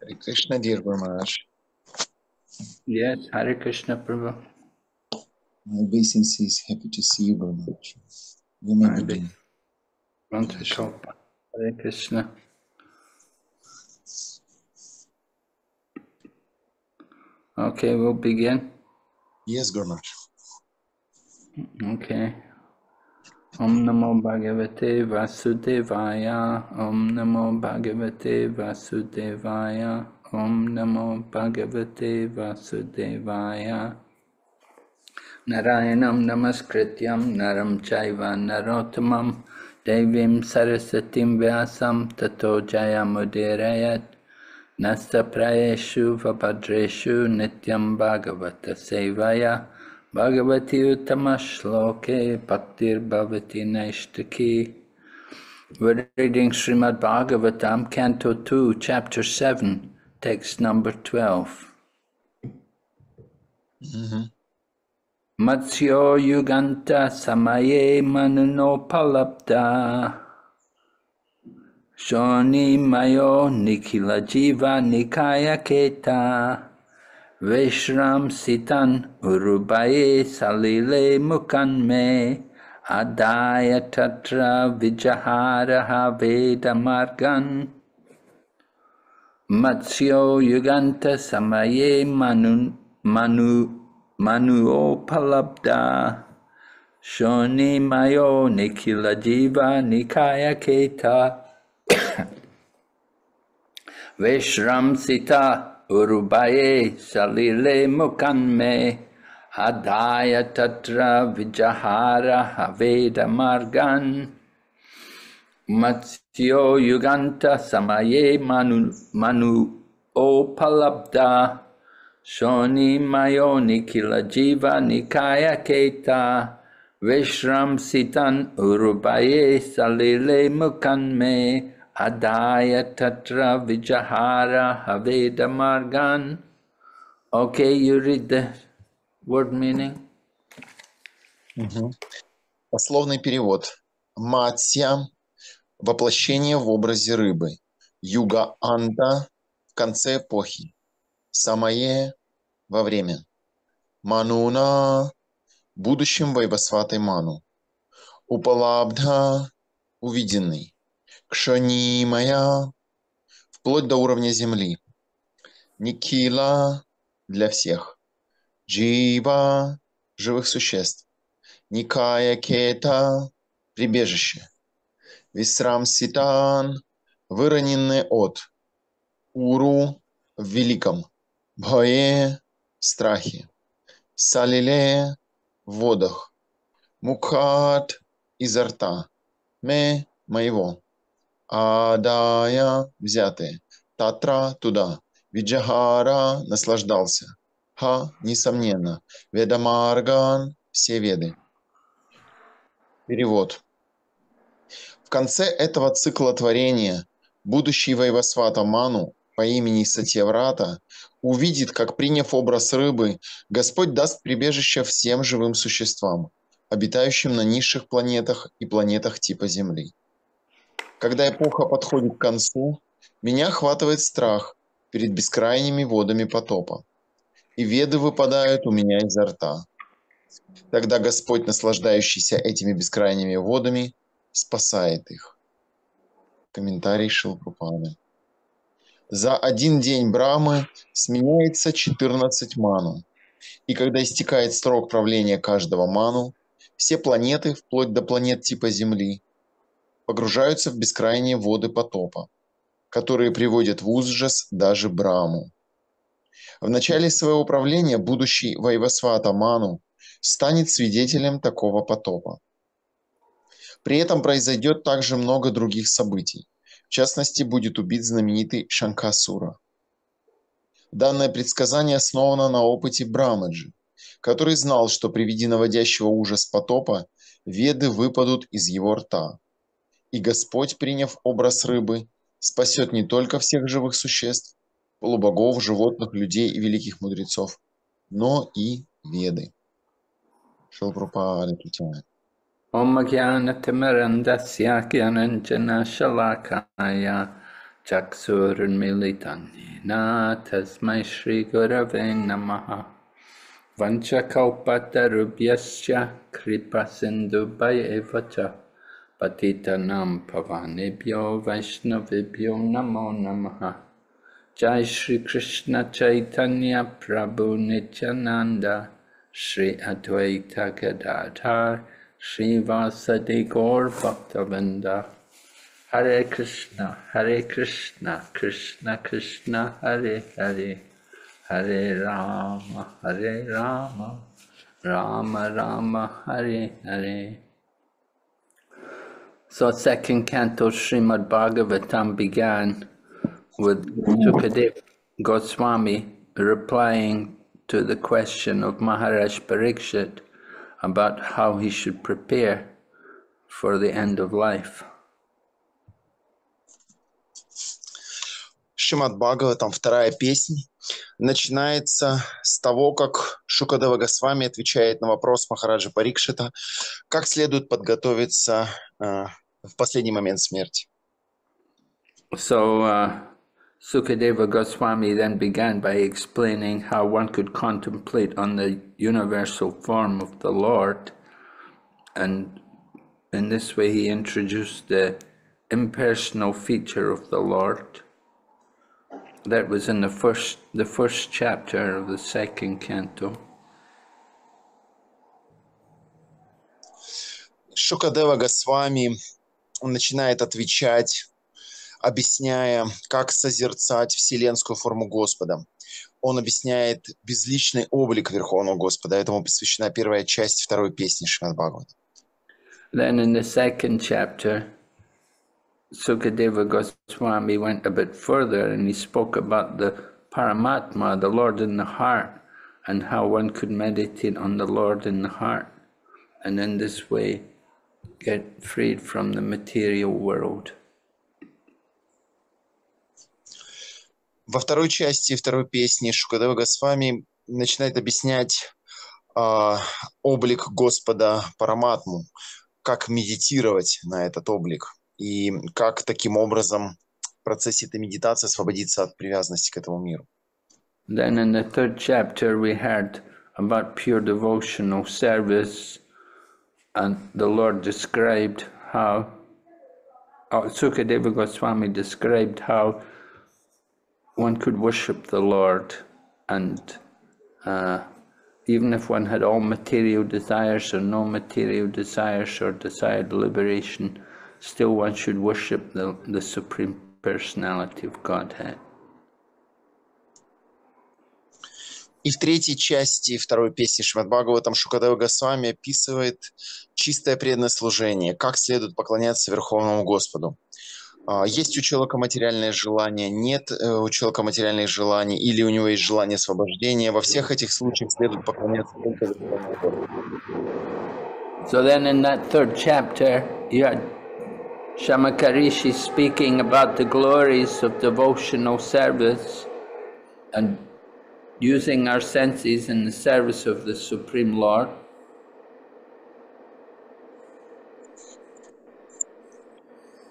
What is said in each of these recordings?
Hare Krishna, dear Guru Maharaj. Yes, Hare Krishna Prabhu. My obeisance is happy to see you, Guru Maharaj. You may My begin. Mantrakalpa. Hare Krishna. Okay, we'll begin. Yes, Guru Maharaj. Okay. ॐ नमो भगवते वासुदेवाय ॐ नमो भगवते वासुदेवाय ॐ नमो भगवते वासुदेवाय नारायणं नमस्कृत्यं नरं चैव नरोत्तमं देवीं सरस्वतीं व्यासं ततो जयमुदीरयत् नस्तप्रयेषु वभद्रेषु नित्यं भागवत सेवय Bhagavati Uttama Shloke Bhaktir Bhavati Naishtaki We're reading Srimad Bhagavatam, Canto 2, Chapter 7, text number 12. Mhm. Matsyo Yuganta Samaye Manunopalapta Shoni Mayo Nikila Jiva Nikaya Keta Veshram Sitan Urubaye Salile Mukanme Adaya Tatra Vijahara Veda Margan Matsyo Yuganta Samaye Manu Manu Manuopalabda Shoni Mayo Nikila Jiva Nikaya Keta Veshram Sita Urubaye Salile Mukanme Adaya Tatra Vijahara Haveda Margan Matsyo Yuganta Samaye Manu Manu Opalabda Shoni Mayo Nikila Jiva Nikaya Keta Vishram Sitan Urubaye Salile Mukanme Adaya Tatra Vijahara Haveda Margan Okay, you read the word meaning? Пословный перевод. Матья – воплощение в образе рыбы. Юга Анта – в конце эпохи. Самае – во время. Мануна – будущем Вайвасватой Ману. Упалабдха – увиденный. Кшанимая – вплоть до уровня земли. Никила – для всех. Джива – живых существ. Никая Кета – прибежище. Висрам Ситан – выроненный от. Уру – в великом. В страхе. Салиле – в водах. Мукхат – изо рта. Ме – моего. Адая – взятые. Татра – туда. Виджахара – наслаждался. Ха – несомненно. Ведамарган – все веды. Перевод. В конце этого цикла творения будущий Вайвасвата Ману по имени Сатьяврата увидит, как, приняв образ рыбы, Господь даст прибежище всем живым существам, обитающим на низших планетах и планетах типа Земли. Когда эпоха подходит к концу, меня охватывает страх перед бескрайними водами потопа, и веды выпадают у меня изо рта. Тогда Господь, наслаждающийся этими бескрайними водами, спасает их. Комментарий Шилпрупаны. За один день Брамы сменяется 14 ману. И когда истекает срок правления каждого ману, все планеты, вплоть до планет типа Земли, погружаются в бескрайние воды потопа, которые приводят в ужас даже Браму. В начале своего правления будущий Вайвасвата Ману станет свидетелем такого потопа. При этом произойдет также много других событий. В частности, будет убит знаменитый Шанкасура. Данное предсказание основано на опыте Брамаджи, который знал, что при виде наводящего ужас потопа веды выпадут из его рта. И Господь, приняв образ рыбы, спасет не только всех живых существ, полубогов, животных, людей и великих мудрецов, но и веды. Шилпрупа отвечает. Om Gyana Timirandasya Gyananjana Shalakaya Jaksur Militanina Tasmai Shri Gurave Namaha Vancha Kalpatarubhyasya Kripa Sindubhaya Evacha पतितनां पवनेभ्यो वैष्णवेभ्यो नमो नमः जय श्री कृष्ण चैतन्य प्रभु नित्यानंद श्री अद्वैत गदाधर श्रीवासदि गौर भक्तवृंद हरे कृष्ण हरे कृष्ण कृष्ण कृष्ण हरे हरे हरे राम हरे राम राम राम हरे Hare So second canto Srimad Bhagavatam began with Sukadev Goswami replying to the question of Maharaj Parikshit about how he should prepare for the end of life. Шимат Бхагаватам, вторая песня, начинается с того, как Шукадева Госвами отвечает на вопрос Махараджа Парикшита, как следует подготовиться э, в последний момент смерти. So uh, Sukadeva Goswami then began by explaining how one could contemplate on the universal form of the Lord, and in this way he introduced the impersonal feature of the Lord. That was in the first the first chapter of the second canto. Шукадева Госвами начинает отвечать, объясняя, как созерцать вселенскую форму Господа. Он объясняет безличный облик Верховного Господа. Этому посвящена первая часть второй песни Шримад Бхагавата. Then in the second chapter, Sukadeva Goswami went a bit further and he spoke about the Paramatma, the Lord in the heart, and how one could meditate on the Lord in the heart, and in this way get freed from the material world. Во второй части второй песни Шукадева Госвами начинает объяснять э, облик Господа Параматму, как медитировать на этот облик и как таким образом в процессе этой медитации освободиться от привязанности к этому миру. Then in the third chapter, we heard about pure devotional service, and the Lord described how, oh, Sukadeva Goswami described how one could worship the Lord, and uh, even if one had all material desires or no material desires or desired liberation, still one should worship the, the Supreme Personality of Godhead. И в третьей части второй песни Шримад Бхагаватам Шукадева Госвами описывает чистое преданное служение, как следует поклоняться Верховному Господу. А, Есть у человека материальное желание, нет э, у человека материальных желаний, или у него есть желание освобождения. Во всех этих случаях следует поклоняться только Верховному Господу. So then in that third chapter, you had Shamakarishi speaking about the glories of devotional service and using our senses in the service of the Supreme Lord.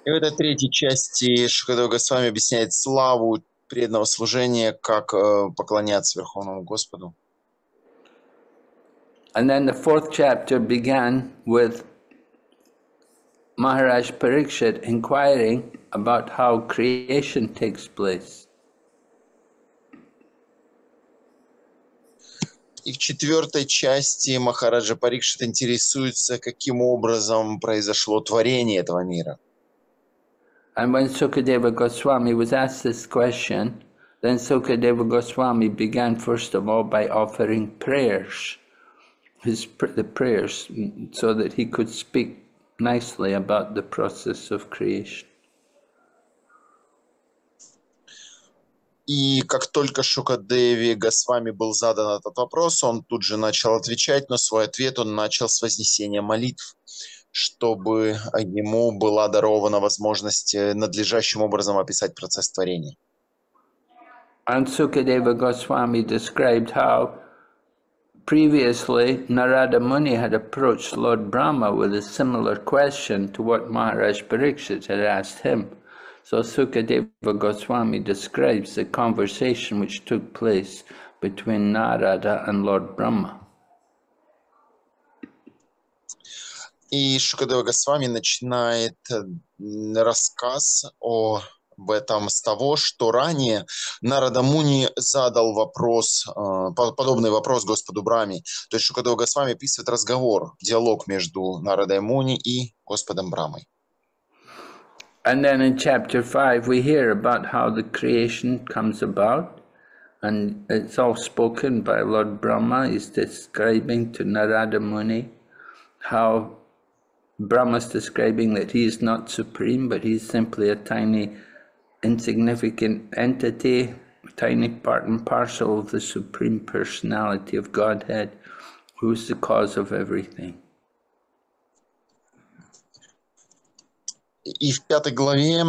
И в этой третьей части Шукадева Госвами объясняет славу преданного служения, как э, поклоняться Верховному Господу. And then the fourth chapter began with Maharaj Parikshit inquiring about how creation takes place. И в четвертой части Махараджа Парикшит интересуется, каким образом произошло творение этого мира. And when Sukadeva Goswami was asked this question, then Sukadeva Goswami began first of all by offering prayers, his pr- the prayers, mm, so that he could speak nicely about the process of creation. И как только Шукадеви Госвами был задан этот вопрос, он тут же начал отвечать, но свой ответ он начал с вознесения молитв, чтобы ему была дарована возможность э, надлежащим образом описать процесс творения. And Sukadeva Goswami described how previously Narada Muni had approached Lord Brahma with a similar question to what Maharaj Pariksit had asked him. So Sukadeva Goswami describes the conversation which took place between Narada and Lord Brahma. И Шукадева Госвами начинает э, м, рассказ о об этом с того, что ранее Нарада Муни задал вопрос, э, по- подобный вопрос Господу Браме. То есть Шукадева Госвами описывает разговор, диалог между Нарадой Муни и Господом Брамой. And then in chapter 5, we hear about how the creation comes about. And it's all spoken by Lord Brahma. He's describing to Narada Muni how Brahma's describing that he is not supreme, but he's simply a tiny, insignificant entity, tiny part and parcel of the supreme personality of Godhead, who's the cause of everything. И в пятой главе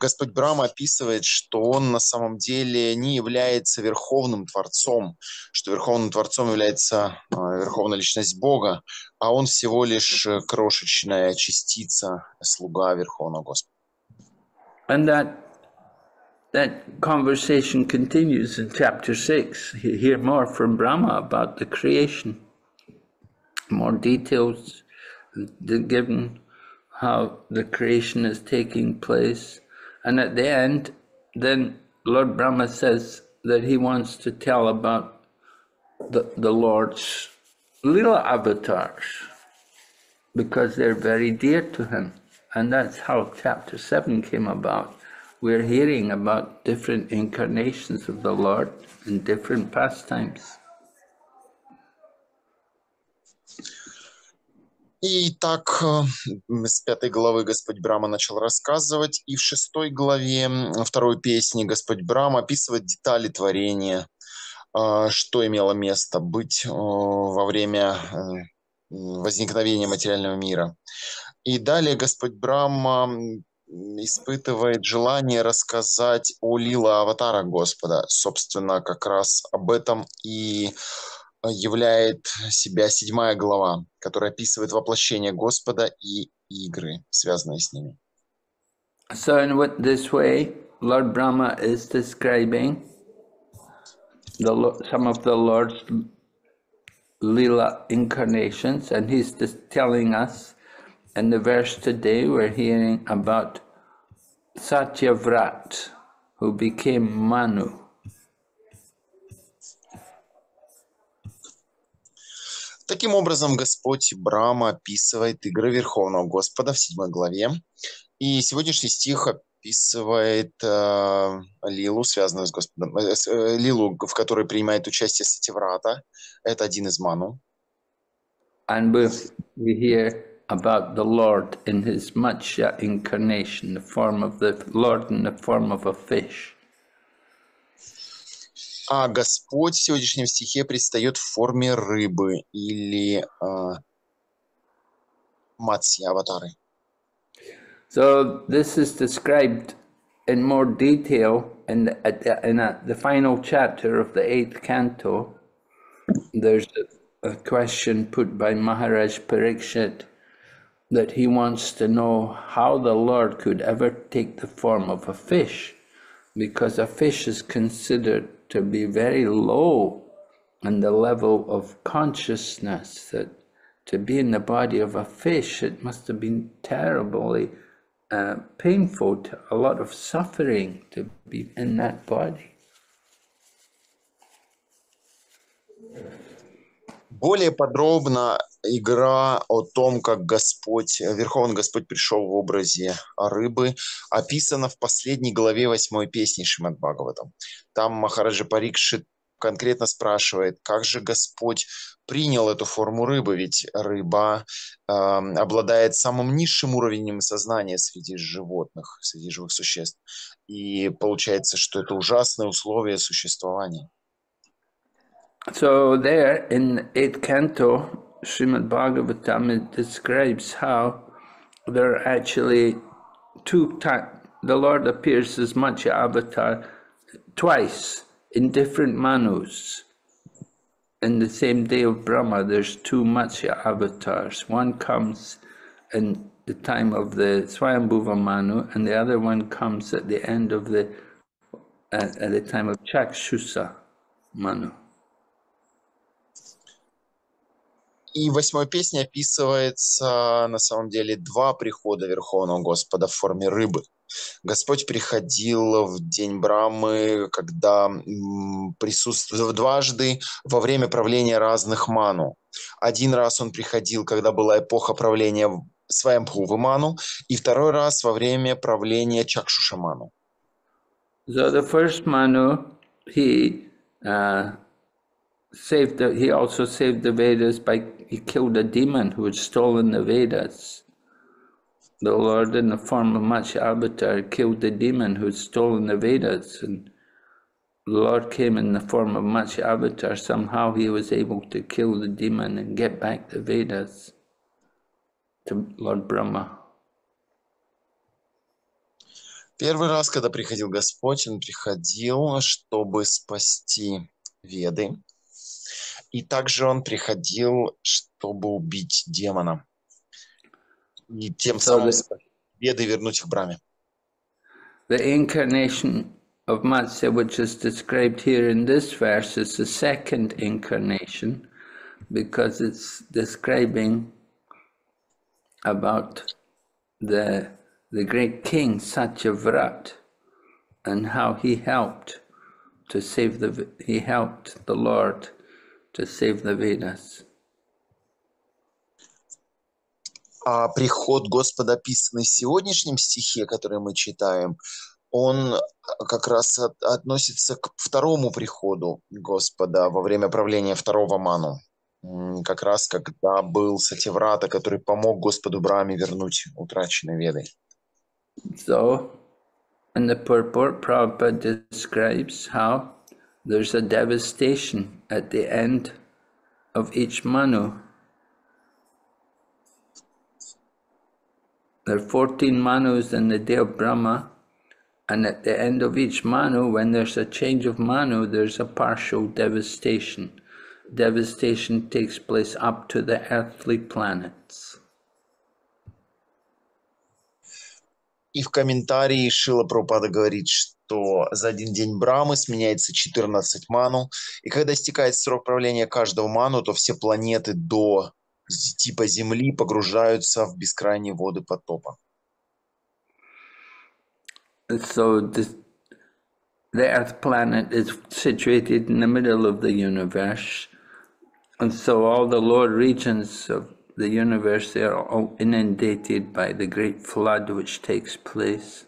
Господь Брама описывает, что он на самом деле не является верховным Творцом, что верховным Творцом является э, верховная личность Бога, а он всего лишь э, крошечная частица, слуга Верховного Господа. And that that conversation continues in chapter six. You hear more from Brahma about the creation, more details given how the creation is taking place, and at the end, then Lord Brahma says that he wants to tell about the the Lord's little avatars because they're very dear to him. And that's how chapter 7 came about. We're hearing about different incarnations of the Lord in different pastimes. И так э, с пятой главы Господь Брама начал рассказывать, и в шестой главе второй песни Господь Брама описывает детали творения, а, что имело место быть э, во время э, возникновения материального мира. И далее Господь Брама испытывает желание рассказать о лила аватара Господа. Собственно, как раз об этом и э, являет себя седьмая глава, которая описывает воплощение Господа и игры, связанные с ними. So, in what- this way, Lord Brahma is describing the, some of the Lord's Leela incarnations, and he's just telling us in the verse today, we're hearing about Satyavrat, who became Manu. Таким образом, Господь Брама описывает игры Верховного Господа в седьмой главе. И сегодняшний стих описывает э, Лилу, связанную с Господом, э, э, Лилу, в которой принимает участие Сативрата. Это один из ману. And we, we hear about the Lord in his Matsya incarnation, the form of the Lord in the form of a fish. А Господь в сегодняшнем стихе предстает в форме рыбы или э, матси, аватары. So this is described in more detail in the, at the, in a, the final chapter of the eighth canto. There's a, a question put by Maharaj Parikshit that he wants to know how the Lord could ever take the form of a fish, because a fish is considered to be very low in the level of consciousness that to be in the body of a fish, it must have been terribly uh, painful, to, a lot of suffering to be in that body. Более подробно игра о том, как Господь, Верховный Господь пришел в образе рыбы, описана в последней главе восьмой песни Шримад Бхагаватам. Там Махараджа Парикшит конкретно спрашивает, как же Господь принял эту форму рыбы, ведь рыба э, обладает самым низшим уровнем сознания среди животных, среди живых существ. И получается, что это ужасное условие существования. So there in eighth canto, Srimad Bhagavatam, it describes how there are actually two times, the Lord appears as Matsya avatar twice in different manus. In the same day of Brahma, there's two Matsya avatars. One comes in the time of the Swayambhuva Manu, and the other one comes at the end of the at, at the time of Chakshusa Manu. И в восьмой песне описывается на самом деле два прихода Верховного Господа в форме рыбы. Господь приходил в день Брамы, когда присутствовал дважды во время правления разных ману. Один раз он приходил, когда была эпоха правления Сваямбхувы ману, и второй раз во время правления Чакшуша ману. So the first Manu, he uh, saved. The, he also saved the Vedas by he killed a demon who had stolen the Vedas. The Lord, in the form of Matsya Avatar, killed the demon who had stolen the Vedas, and the Lord came in the form of Matsya Avatar. Somehow he was able to kill the demon and get back the Vedas to Lord Brahma. Первый раз, когда приходил Господь, Он приходил, чтобы спасти Веды. И также Он приходил, чтобы убить демона. И тем самым спасти Веды вернуть их Браме. The incarnation of Matsya, which is described here in this verse, is the second incarnation because it's describing about the the great king Satyavrat and how he helped to save the he helped the Lord to save the Vedas. А приход Господа, описанный в сегодняшнем стихе, который мы читаем, он как раз относится к второму приходу Господа во время правления второго ману. Как раз когда был Сативрата, который помог Господу Браме вернуть утраченные веды. So, in the purport, Prabhupada describes how there's a devastation at the end of each manu. There are 14 manus in the day of Brahma, and at the end of each manu, when there's a change of manu, there's a partial devastation. Devastation takes place up to the earthly planets. И в комментарии Шила Прабхупада говорит, что за один день Брамы сменяется 14 ману, и когда истекает срок правления каждого ману, то все планеты до типа Земли погружаются в бескрайние воды потопа. So this, the Earth planet is situated in the middle of the universe, and so all the lower regions of the universe, they are all inundated by the great flood which takes place.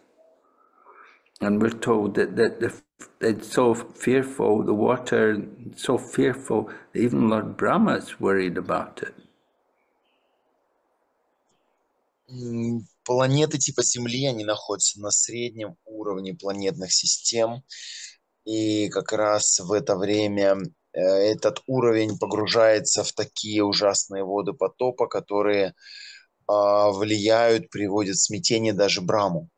And we're told that, that the, it's so fearful, the water, so fearful, even Lord Brahma is worried about it. Планеты типа Земли, они находятся на среднем уровне планетных систем. И как раз в это время Э, этот уровень погружается в такие ужасные воды потопа, которые а, влияют, приводят в смятение даже Браму.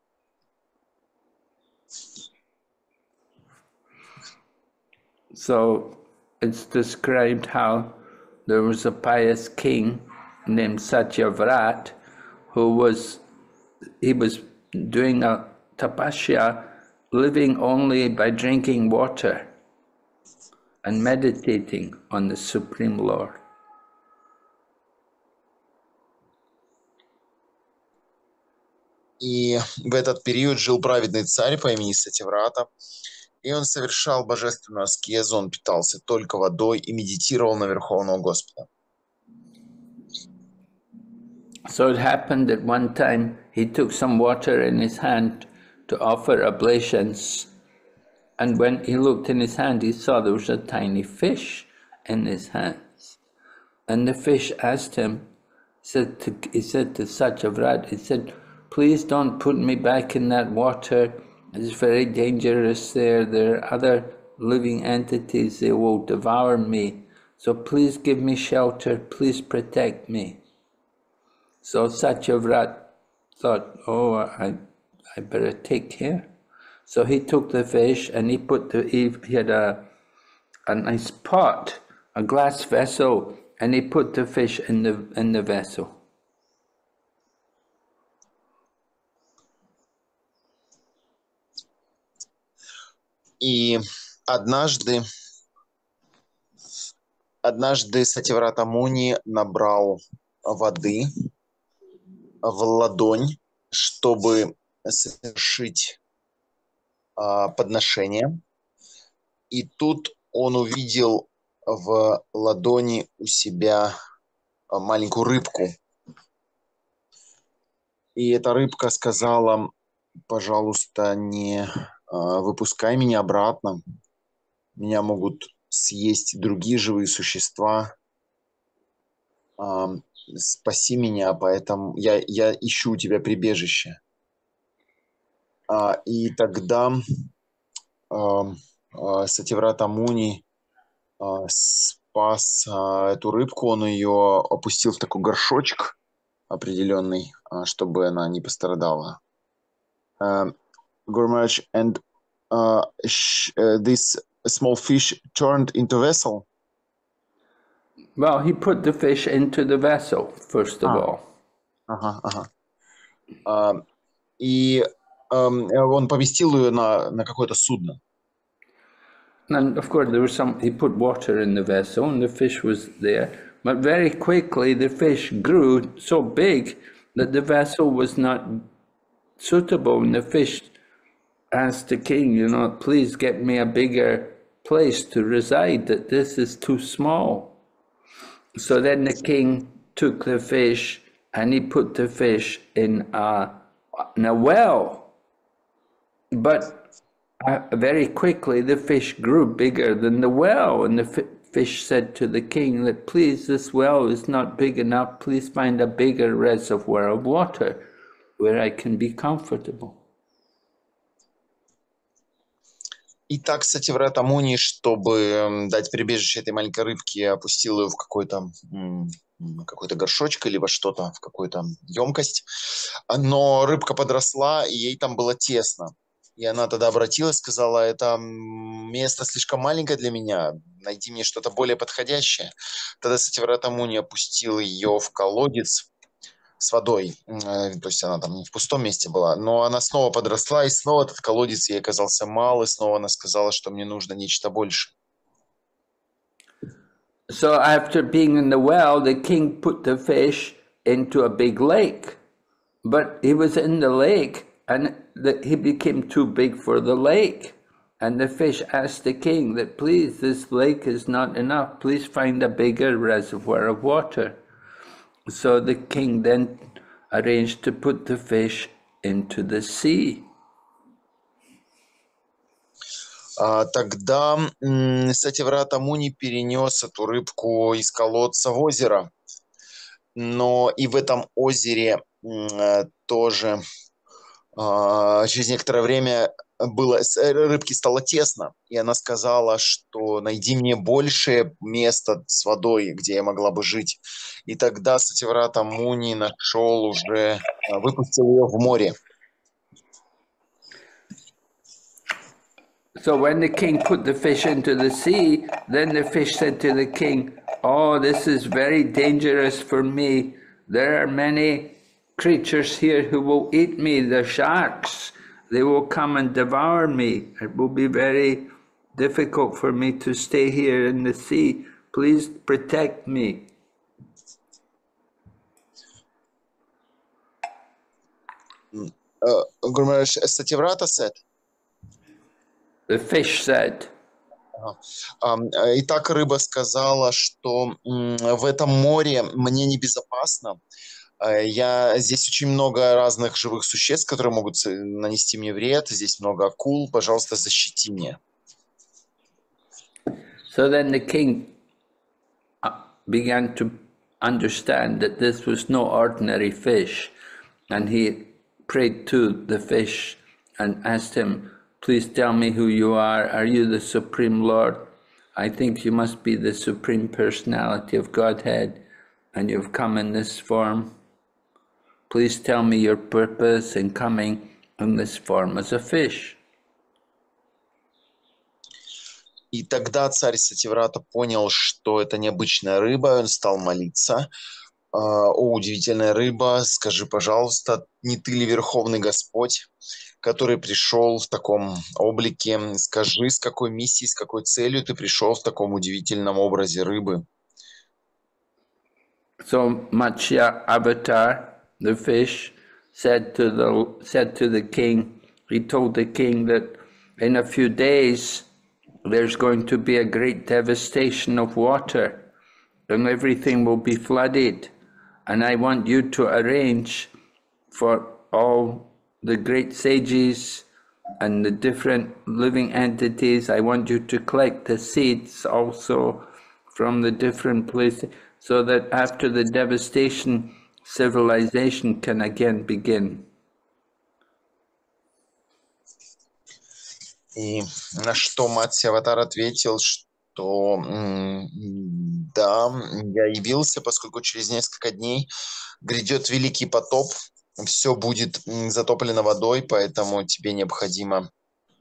So it's described how there was a pious king named Satyavrat who was he was doing a tapasya living only by drinking water and meditating on the Supreme Lord. И в этот период жил праведный царь по имени Сативрата, и он совершал божественную аскезу, он питался только водой и медитировал на Верховного Господа. So it happened that one time he took some water in his hand to offer oblations And when he looked in his hand, he saw there was a tiny fish in his hands. And the fish asked him, said to, he said to Satyavrat, he said, please don't put me back in that water. It's very dangerous there. There are other living entities, they will devour me. So please give me shelter, please protect me. So Satyavrat thought, oh, I, I better take care. So he took the fish and he put the, he, he had a, a nice pot, a glass vessel, and he put the fish in the, in the vessel. И однажды, однажды Сативрата Муни набрал воды в ладонь, чтобы совершить а, подношение. И тут он увидел в ладони у себя а, маленькую рыбку. И эта рыбка сказала, пожалуйста, не выпускай меня обратно. Меня могут съесть другие живые существа. А, спаси меня, поэтому я, я ищу у тебя прибежище. И тогда Сативрата Муни спас эту рыбку, он ее опустил в такой горшочек определенный, чтобы она не пострадала. Guru and uh, sh- uh, this small fish turned into vessel? Well, he put the fish into the vessel, first of Ah. all. Ага, ага. А, и ам, он поместил ее на, на какое-то судно. And of course, there was some, he put water in the vessel and the fish was there. But very quickly, the fish grew so big that the vessel was not suitable. And the fish asked the king, you know, please get me a bigger place to reside, that this is too small. So then the king took the fish and he put the fish in a, in a well. But uh, very quickly the fish grew bigger than the well, and the fi- fish said to the king that, Please, this well is not big enough. Please find a bigger reservoir of water where I can be comfortable. И так, кстати, в Ратамуни, чтобы дать прибежище этой маленькой рыбке, опустил ее в какой-то какой-то горшочек или во что-то, в какую-то емкость. Но рыбка подросла, и ей там было тесно. И она тогда обратилась, сказала, это место слишком маленькое для меня, найди мне что-то более подходящее. Тогда Сативратамуни опустил ее в колодец с водой, э, то есть она там не в пустом месте была, но она снова подросла, и снова этот колодец ей оказался мал, и снова она сказала, что мне нужно нечто больше. So after being in the well, the king put the fish into a big lake. But he was in the lake and the, he became too big for the lake. And the fish asked the king that, please, this lake is not enough. Please find a bigger reservoir of water. So the king then arranged to put the fish into the sea. А, Тогда м, Сативрата Муни перенес эту рыбку из колодца в озеро. Но и в этом озере э, тоже а, через некоторое время было, э, рыбке стало тесно, и она сказала, что найди мне большее место с водой, где я могла бы жить. И тогда Сативрата Муни нашел уже, а, выпустил ее в море. So when the king put the fish into the sea, then the fish said to the king, Oh, this is very dangerous for me. There are many creatures here who will eat me, the sharks. They will come and devour me. It will be very difficult for me to stay here in the sea. Please protect me. Э, Гуру Сативрата said, The fish said, Ам, э, И так рыба сказала, что в этом море мне небезопасно. Э, Я, здесь очень много разных живых существ, которые могут нанести мне вред. Здесь много акул. Пожалуйста, защити меня. So then the king uh, began to understand that this was no ordinary fish, and he prayed to the fish and asked him, Please tell me who you are. Are you the Supreme Lord? I think you must be the Supreme Personality of Godhead, and you've come in this form. Please tell me your purpose in coming in this form as a fish. И тогда царь Сативрата понял, что это необычная рыба, и он стал молиться. А, О, удивительная рыба, скажи, пожалуйста, не ты ли Верховный Господь, который пришел в таком облике? Скажи, с какой миссией, с какой целью ты пришел в таком удивительном образе рыбы? So Matsya Avatar, the fish, said to the said to the king, he told the king that in a few days there's going to be a great devastation of water and everything will be flooded. And I want you to arrange for all the great sages and the different living entities. I want you to collect the seeds also from the different places so that after the devastation, civilization can again begin. И на что мать Аватар ответил, что да, я явился, поскольку через несколько дней грядет великий потоп, все будет затоплено водой, поэтому тебе необходимо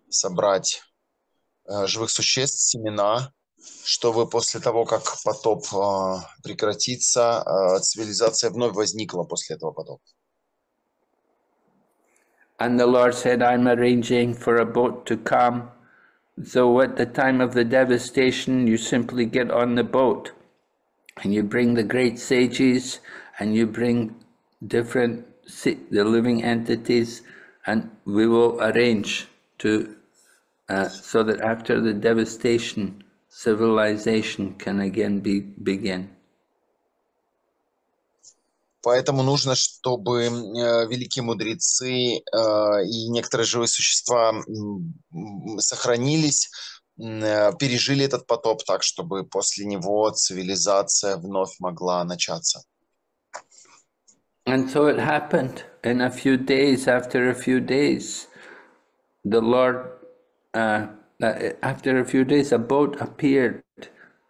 собрать э, живых существ, семена, чтобы после того, как потоп э, прекратится, э, цивилизация вновь возникла после этого потопа. And the Lord said, I'm arranging for a boat to come. So at the time of the devastation, you simply get on the boat and you bring the great sages and you bring different the living entities and we will arrange to uh, so that after the devastation civilization can again be begin Поэтому нужно, чтобы великие мудрецы и некоторые живые существа сохранились, пережили этот потоп так, чтобы после него цивилизация вновь могла начаться. And so it happened. In a few days, after a few days, the Lord, uh, Uh, after a few days, a boat appeared.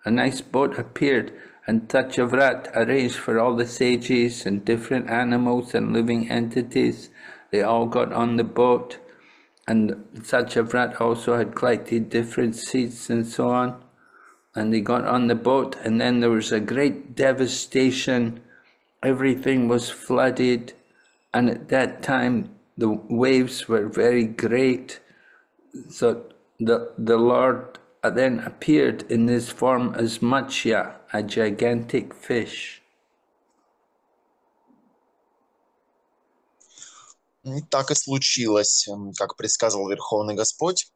A nice boat appeared and Tachavrat arranged for all the sages and different animals and living entities. They all got on the boat, and Tachavrat also had collected different seeds and so on. And they got on the boat, and then there was a great devastation. Everything was flooded, and at that time the waves were very great. So the, the Lord then appeared in this form as Matsya, a gigantic fish. И так и случилось, как предсказывал Верховный Господь.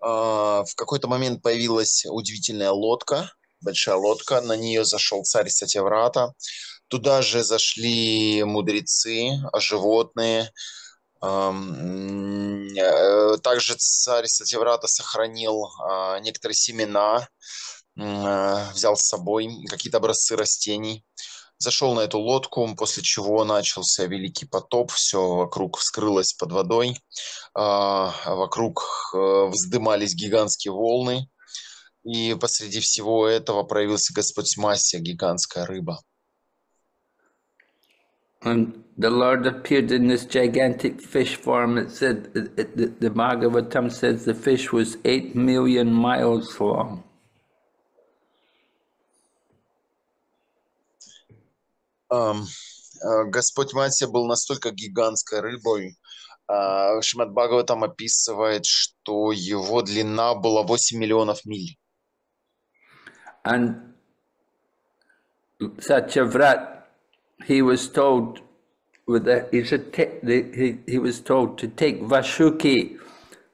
В какой-то момент появилась удивительная лодка, большая лодка, на нее зашел царь Сатяврата. Туда же зашли мудрецы, животные, также царь Сативрата сохранил а, некоторые семена, э, взял с собой какие-то образцы растений, зашел на эту лодку, после чего начался великий потоп, все вокруг вскрылось под водой, а, вокруг э, вздымались гигантские волны, и посреди всего этого проявился Господь Масия, гигантская рыба. And the Lord appeared in this gigantic fish form. It said, it, it, the, the Bhagavatam says the fish was eight million miles long. Um, Господь Матья был настолько гигантской рыбой, uh, Шимат Бхагаватам описывает, что его длина была 8 миллионов миль. And Satyavrat he was told with the, he, said, he, he was told to take Vashuki,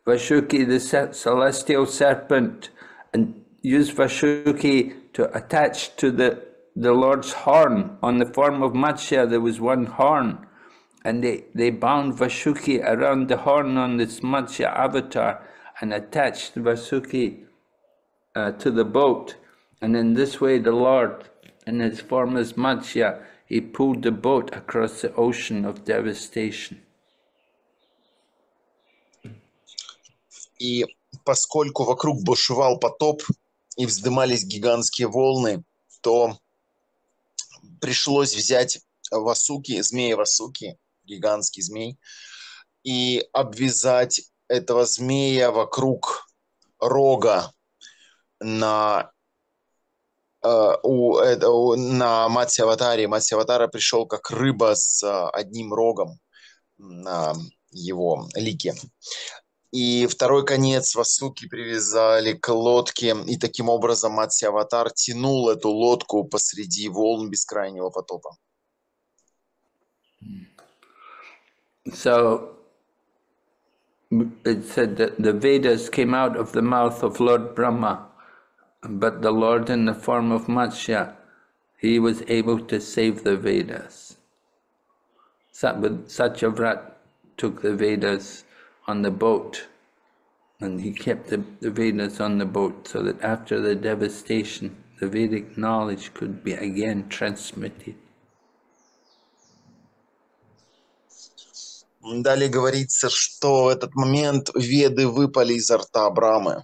Vashuki the celestial serpent, and use Vashuki to attach to the, the Lord's horn. On the form of Matsya, there was one horn, and they, they bound Vashuki around the horn on this Matsya avatar and attached Vasuki uh, to the boat. And in this way, the Lord, in his form as Matsya, he pulled the boat across the ocean of devastation. И поскольку вокруг бушевал потоп и вздымались гигантские волны, то пришлось взять васуки, змея васуки, гигантский змей, и обвязать этого змея вокруг рога на у, это, у- на Матсе Аватаре. Матсе Аватара пришел как рыба с э, одним рогом на его лике. И второй конец Васуки привязали к лодке, и таким образом Матси Аватар тянул эту лодку посреди волн бескрайнего потопа. So it said that the Vedas came out of the mouth of Lord Brahma, but the Lord, in the form of Matsya, he was able to save the Vedas. Sat- but Satyavrat took the Vedas on the boat, and he kept the, the Vedas on the boat so that after the devastation, the Vedic knowledge could be again transmitted. Далее говорится, что в этот момент веды выпали изо рта Брамы.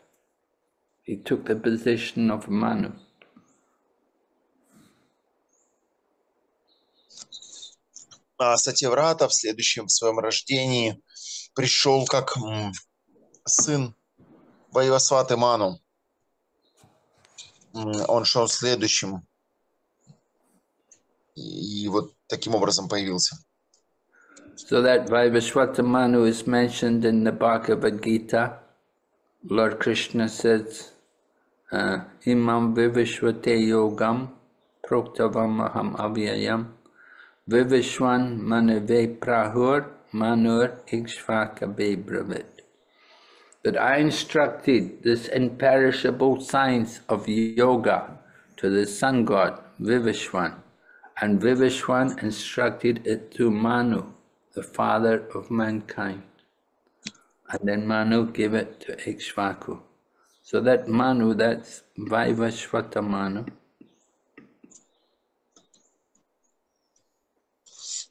He took the position of Manu. А Сатеврата в следующем своем рождении пришел как сын Вайвасваты Ману. Он шел следующим. И, вот таким образом появился. So that Vivaswata Manu is mentioned in the Bhagavad Gita. Lord Krishna says, Uh, imam Vivishvate Yogam Proktavamaham Avyayam Vivishwan Manave Prahur Manur Ikshvaka Bravit. That I instructed this imperishable science of yoga to the sun god Vivishwan, and Vivishwan instructed it to Manu, the father of mankind. And then Manu gave it to Ikshvaku. So that Manu, that's Vaivashvata Manu.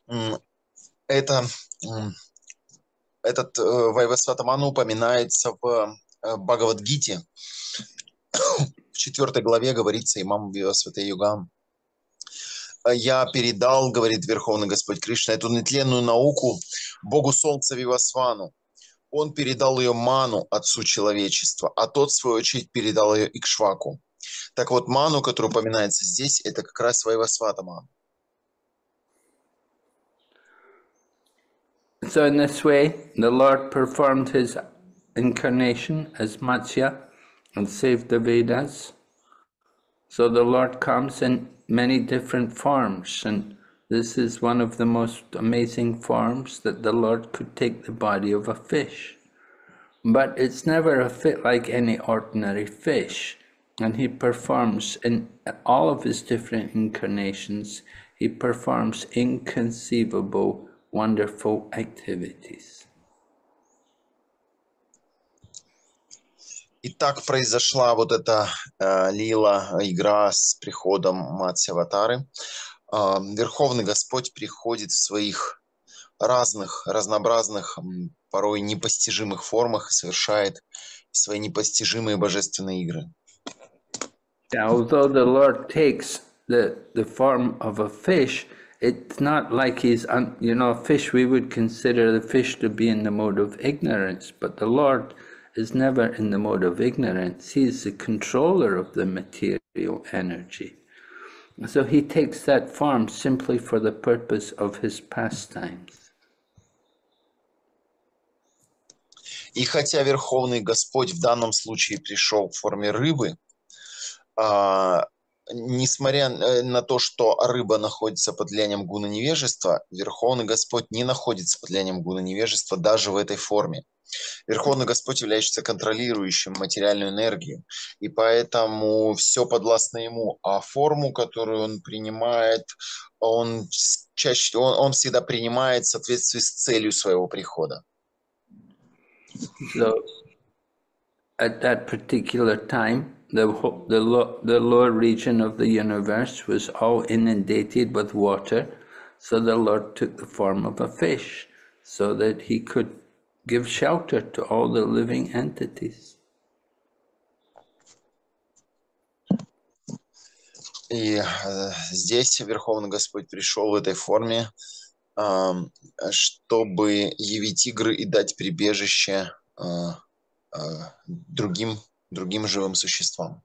М, Это, этот э, Вайвасвата Ману упоминается в э, Бхагавадгите. В четвертой главе говорится имам Вивасвата Югам. Я передал, говорит Верховный Господь Кришна, эту нетленную науку Богу Солнца Вивасвану. Он передал ее Ману, отцу человечества, а тот, в свою очередь, передал ее Икшваку. Так вот, Ману, который упоминается здесь, это как раз Вайвасвата Ману. So in this way, the Lord performed his incarnation as Matsya and saved the Vedas. So the Lord comes in many different forms, and this is one of the most amazing forms that the Lord could take the body of a fish. But it's never a fit like any ordinary fish, and he performs in all of his different incarnations, he performs inconceivable, wonderful activities. И так произошла вот эта э, лила, игра с приходом Матси Аватары. Э, Верховный Господь приходит в своих разных, разнообразных, порой непостижимых формах и совершает свои непостижимые божественные игры. Although the Lord takes the, the form of a fish, it's not like he's, un, you know, a fish, we would consider the fish to be in the mode of ignorance, but the Lord is never in the mode of ignorance. He is the controller of the material energy. So he takes that form simply for the purpose of his pastimes. И хотя Верховный Господь в данном случае пришел в форме рыбы, а, несмотря э, на то, что рыба находится под влиянием гуна невежества, Верховный Господь не находится под влиянием гуна невежества даже в этой форме. Верховный Господь является контролирующим материальную энергию, и поэтому все подвластно ему. А форму, которую он принимает, он чаще, он, он всегда принимает в соответствии с целью своего прихода. So at that particular time, the, the, the lower region of the universe was all inundated with water, so the Lord took the form of a fish so that he could give shelter to all the living entities. И э, здесь Верховный Господь пришел в этой форме, чтобы явить игры и дать прибежище а, а, другим, другим живым существам.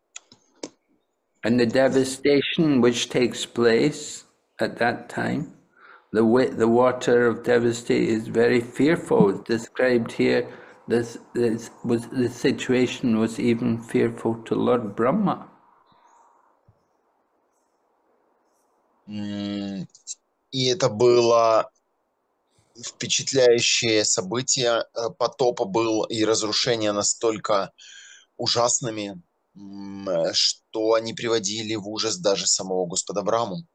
And the devastation which takes place at that time, the, wa- the water of devastation is very fearful. Described here. This, this was the situation was even fearful to Lord Brahma. И это было впечатляющее событие. Э, Потоп был и разрушения настолько ужасными, что они приводили в ужас даже самого Господа Браму.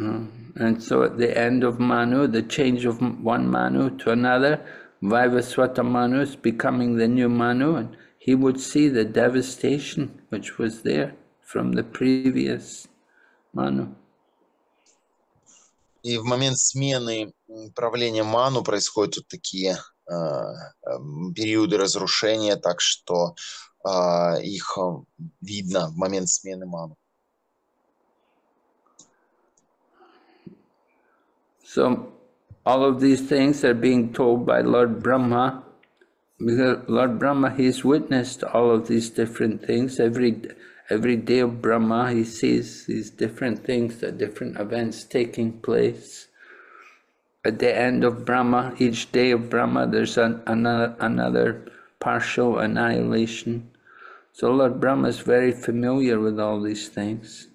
Mm. And so at the end of Manu, the change of m- one Manu to another, Vivaswata Manu is becoming the new Manu, and he would see the devastation which was there from the previous Manu. И в момент смены м, правления Ману происходят вот такие э, эм, периоды разрушения, так что а, их э, видно в момент смены Ману. So all of these things are being told by Lord Brahma, because Lord Brahma, he's witnessed all of these different things. Every every day of Brahma, he sees these different things, the different events taking place. At the end of Brahma, each day of Brahma, there's an, another another partial annihilation. So Lord Brahma is very familiar with all these things.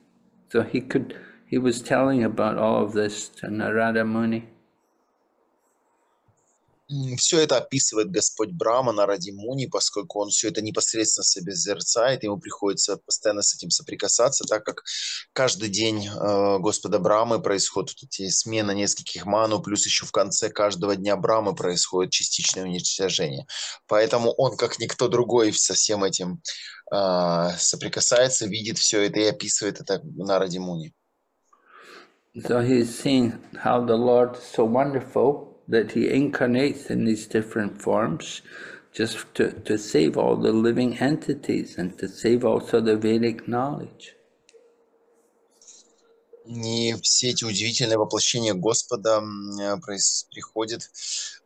So he could he was telling about all of this to Narada Muni. Все это описывает Господь Брама на Муни, поскольку он все это непосредственно созерцает, ему приходится постоянно с этим соприкасаться, так как каждый день э, Господа Брамы происходят вот эти смена нескольких ману, плюс еще в конце каждого дня Брамы происходит частичное уничтожение. Поэтому он, как никто другой, со всем этим э, соприкасается, видит все это и описывает это на Муни. So he's seen how the Lord is so wonderful that he incarnates in these different forms just to, to save all the living entities and to save also the Vedic knowledge. И все эти удивительные воплощения Господа м, э, проис- приходят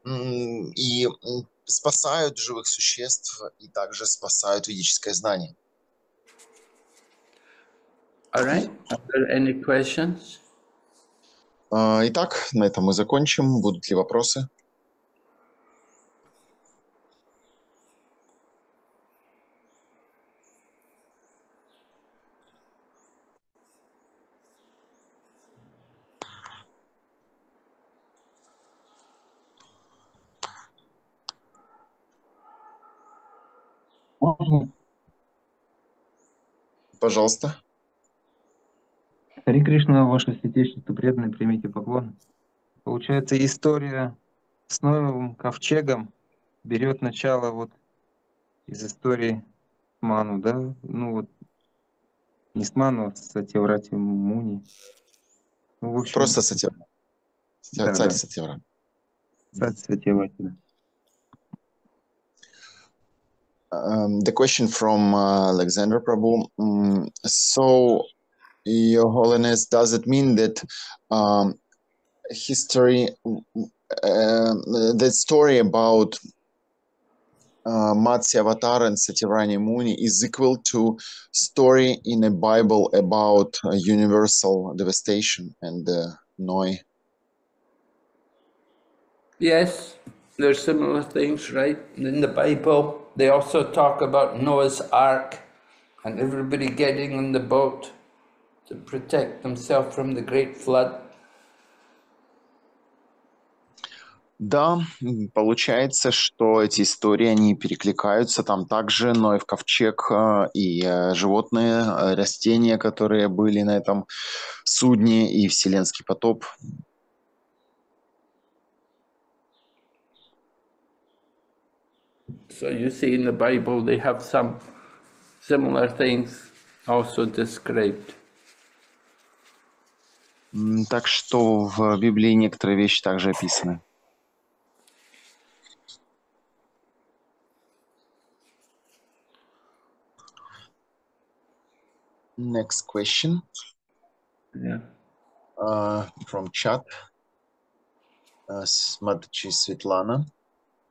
м, и м, спасают живых существ и также спасают ведическое знание. All right? Are there any questions? А, Итак, на этом мы закончим. Будут ли вопросы? Пожалуйста. Хари Кришна, ваше святейшество преданное, примите поклон. Получается, история с Ноевым ковчегом берет начало вот из истории Ману, да? Ну вот, не с Ману, а с Сатьяврати Муни. Ну, в общем, Просто Сатья- Да, царь да. Сати Сатьяврати, да. Um, the question from uh, Alexander Prabhu. Mm, so, Your Holiness, does it mean that um, history, uh, the story about uh, Matsya Avatar and Satyavrani Muni is equal to story in a Bible about uh, universal devastation and uh, Noi? Yes, there's similar things, right? In the Bible, they also talk about Noah's Ark and everybody getting on the boat to protect themselves from the great flood. Да, получается, что эти истории, они перекликаются. Там также Ноев ковчег э, и э, животные, э, растения, которые были на этом судне, и вселенский потоп. So you see in the Bible, they have some similar things also described. Так что в Библии некоторые вещи также описаны. Next question Yeah. uh, from chat. Uh, Смотрите, Светлана.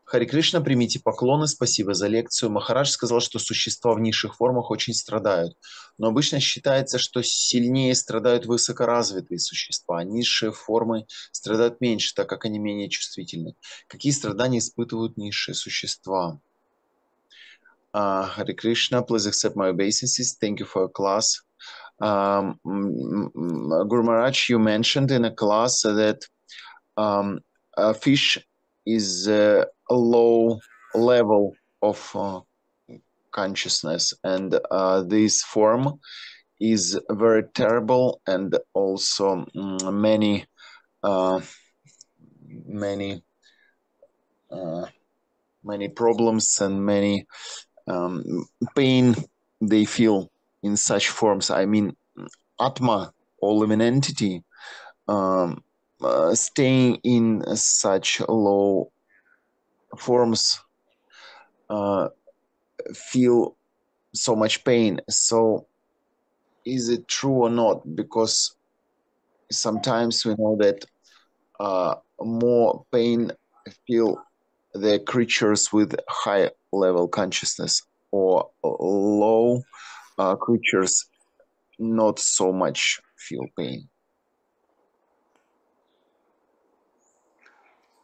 Хари Кришна, примите поклоны, спасибо за лекцию. Махарадж сказал, что существа в низших формах очень страдают, но обычно считается, что сильнее страдают высокоразвитые существа, а низшие формы страдают меньше, так как они менее чувствительны. Какие страдания испытывают низшие существа? Uh, Hare Krishna, please accept my obeisances. Thank you for your class. Um, Guru Maharaj, you mentioned in a class that um, a fish is uh, a low level of uh, consciousness, and uh, this form is very terrible, and also mm, many, many, many problems and many um, pain they feel in such forms. I mean, Atma or living entity um, uh, staying in such low forms uh, feel so much pain. So, is it true or not? Because sometimes we know that uh, more pain feel the creatures with high level consciousness or low uh, creatures not so much feel pain.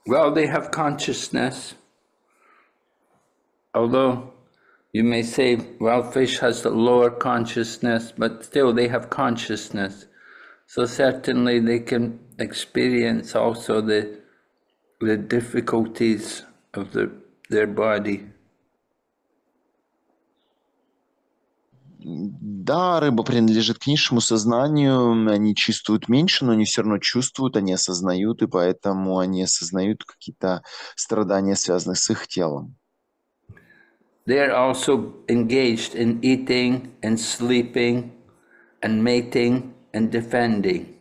Well, they have consciousness. Although you may say, well, fish has a lower consciousness, but still they have consciousness. So certainly they can experience also the the difficulties of the, their body. Да, рыба принадлежит к низшему сознанию, они чувствуют меньше, но они все равно чувствуют, они осознают, и поэтому они осознают какие-то страдания, связанные с их телом. They are also engaged in eating and sleeping and mating and defending.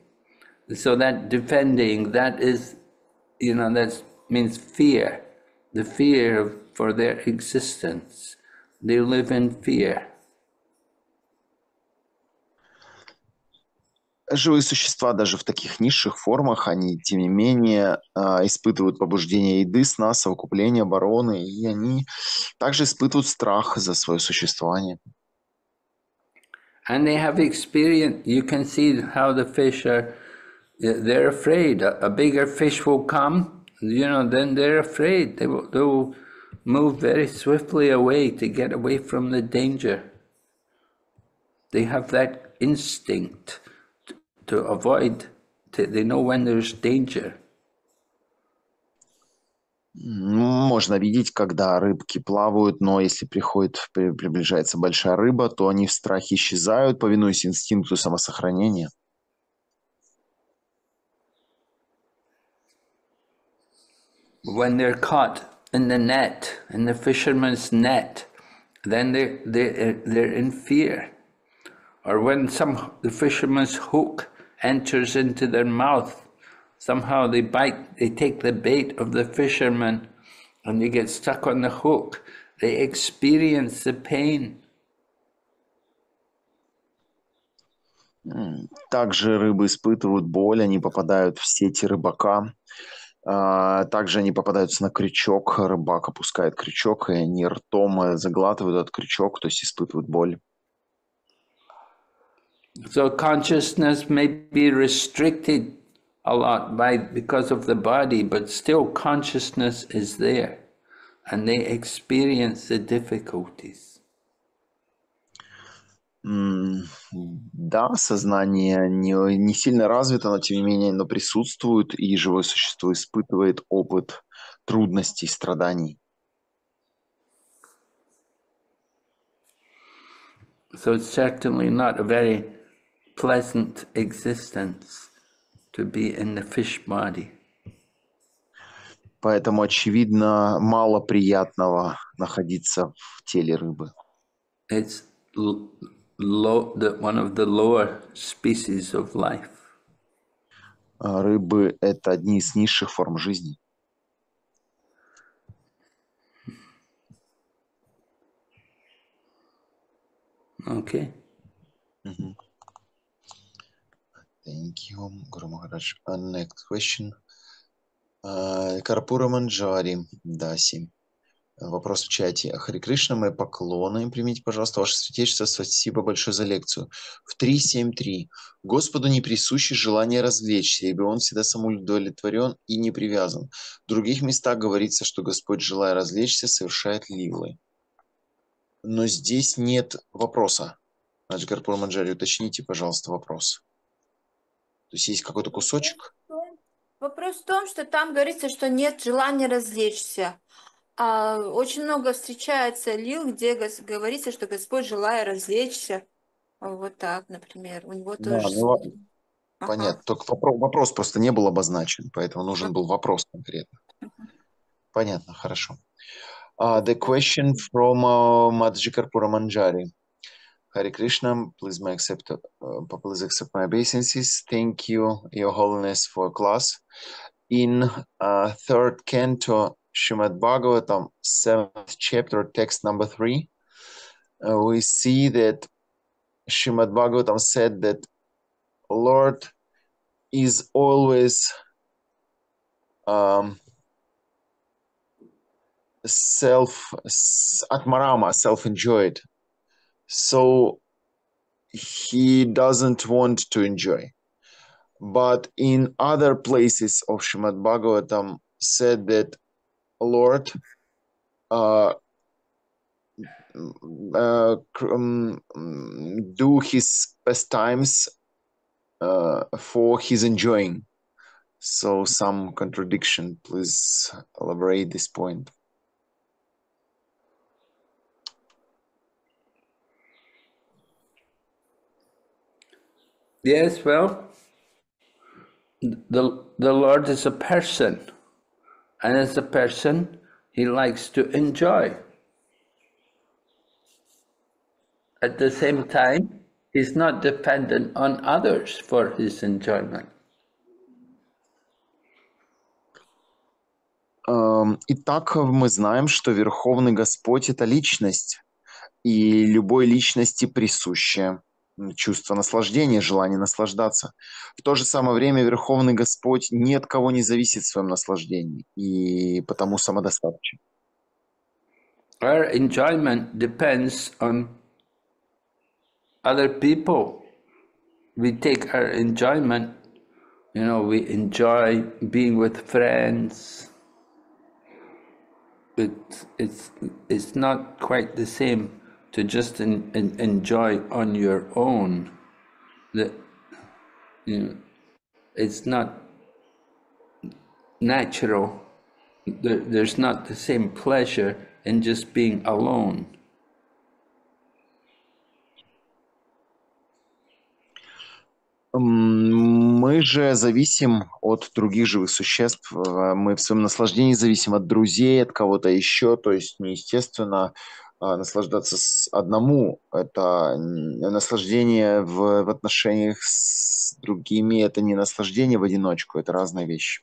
So that defending, that is, you know, that means fear, the fear for their existence. They live in fear. Живые существа даже в таких низших формах, они, тем не менее, а, испытывают побуждение еды, сна, совокупления, обороны, и они также испытывают страх за свое существование. And they have experience, you can see how the fish are, they're afraid. A bigger fish will come, you know, then they're afraid. They will, they will move very swiftly away to get away from the danger. They have that instinct to, avoid, to, they know when there's danger. Можно видеть, когда рыбки плавают, но если приходит, при- приближается большая рыба, то они в страхе исчезают, повинуясь инстинкту самосохранения. When they're caught in the net, in the fisherman's net, then they're, they're, they're in fear. Or when some the fisherman's hook enters into their mouth, somehow they bite, they take the bait of the fisherman and they get stuck on the hook. They experience the pain. Также рыбы испытывают боль, они попадают в сети рыбака. А, Также они попадаются на крючок, рыбак опускает крючок, и они ртом э, заглатывают этот крючок, то есть испытывают боль. So consciousness may be restricted a lot by because of the body, but still consciousness is there and they experience the difficulties. М, Да, сознание не, не сильно развито, но тем не менее оно присутствует, и живое существо испытывает опыт трудностей, страданий. So it's certainly not a very pleasant existence to be in the fish body. Поэтому, очевидно, мало приятного находиться в теле рыбы. It's low, the, one of the lower species of life. А Рыбы – это одни из низших форм жизни. Okay. Мгм. Thank you, Guru Maharaj. Uh, next question. Uh, Карпура Манджари, Даси. Вопрос в чате. Хари Кришна, мои поклоны. Примите, пожалуйста, ваше святейшество. Спасибо большое за лекцию. В 3.7.3. Господу не присуще желание развлечься, ибо Он всегда самоудовлетворен и не привязан. В других местах говорится, что Господь, желая развлечься, совершает лилы. Но здесь нет вопроса. Значит, Гарпур Манджари, уточните, пожалуйста, вопрос. То есть есть какой-то кусочек? Вопрос в том, что там говорится, что нет желания развлечься. А очень много встречается лил, где говорится, что Господь, желая развлечься, вот так, например. У него Да, тоже... ну, Ага. понятно. Только вопро- вопрос просто не был обозначен, поэтому нужен был вопрос конкретно. Понятно, хорошо. Uh, the question from uh, Madhji Karpura Manjari. Hare Krishna, please may accept, uh, please accept my obeisances. Thank you, Your Holiness, for class. In uh, third canto, Srimad Bhagavatam, seventh chapter, text number three, uh, we see that Srimad Bhagavatam said that Lord is always um, self atmarama, self-enjoyed. So he doesn't want to enjoy. But in other places of Srimad Bhagavatam said that Lord uh, uh, um, do his pastimes uh, for his enjoying. So some contradiction. Please elaborate this point. Yes, well, the, the Lord is a person, and as a person, he likes to enjoy. At the same time, he's not dependent on others for his enjoyment. Эм, Итак, мы знаем, что Верховный Господь – это личность, и любой личности присуще м, чувство наслаждения, желание наслаждаться. В то же самое время Верховный Господь ни от кого не зависит в своем наслаждении, и потому самодостаточен. Our enjoyment depends on other people. We take our enjoyment, you know, we enjoy being with friends. It's, it's, it's not quite the same to just en, en- enjoy on your own. That, you know, it's not natural. There, there's not the same pleasure in just being alone. Мы же зависим от других живых существ, э, мы в своем наслаждении зависим от друзей, от кого-то еще, то есть неестественно наслаждаться с одному. Это наслаждение в, в отношениях с другими, это не наслаждение в одиночку, это разные вещи.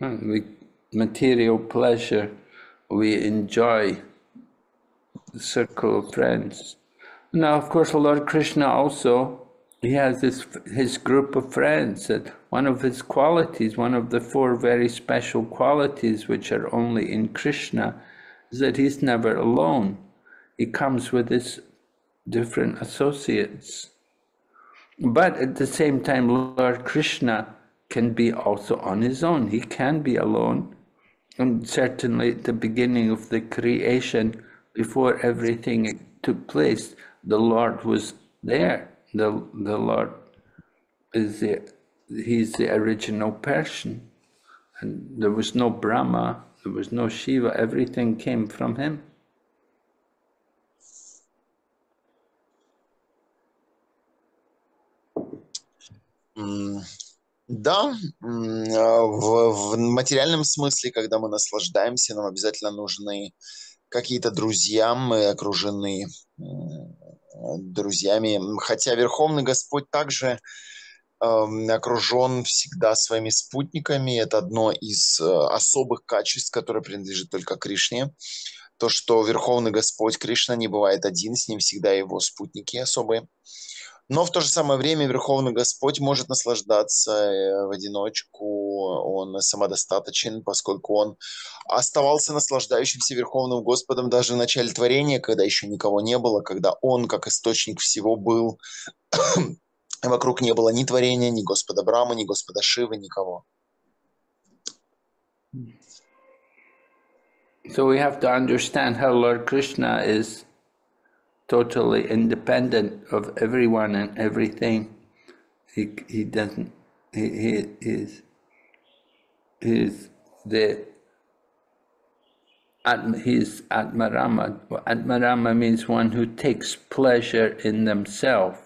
We, material pleasure, we enjoy the circle of friends. Now, of course, Lord Krishna also, he has his, his group of friends that one of his qualities, one of the four very special qualities which are only in Krishna, is that he's never alone. He comes with his different associates. But at the same time, Lord Krishna can be also on his own. He can be alone. And certainly at the beginning of the creation, before everything took place, the Lord was there. The, the Lord is the, he's the original person. And there was no Brahma, there was no Shiva, everything came from him. Да, а, в, в материальном смысле, когда мы наслаждаемся, нам обязательно нужны какие-то друзья, мы окружены друзьями. Хотя Верховный Господь также окружен всегда своими спутниками. Это одно из э, особых качеств, которое принадлежит только Кришне. То, что Верховный Господь Кришна не бывает один, с ним всегда его спутники особые. Но в то же самое время Верховный Господь может наслаждаться э, в одиночку, он самодостаточен, поскольку он оставался наслаждающимся Верховным Господом даже в начале творения, когда еще никого не было, когда он, как источник всего, был. Вокруг не было ни творения, ни Господа Брама, ни Господа Шивы, никого. So we have to understand how Lord Krishna is totally independent of everyone and everything. He, he doesn't, he, he is, is the, he's Atmarama. Atmarama means one who takes pleasure in themselves.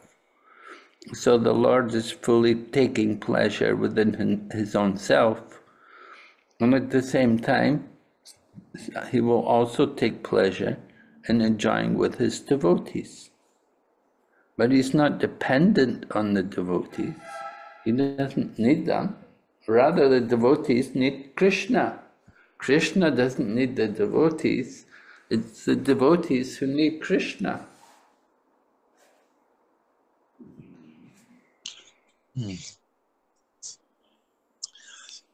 So the Lord is fully taking pleasure within his own self. And at the same time, he will also take pleasure in enjoying with his devotees. But he's not dependent on the devotees. He doesn't need them. Rather, the devotees need Krishna. Krishna doesn't need the devotees. It's the devotees who need Krishna.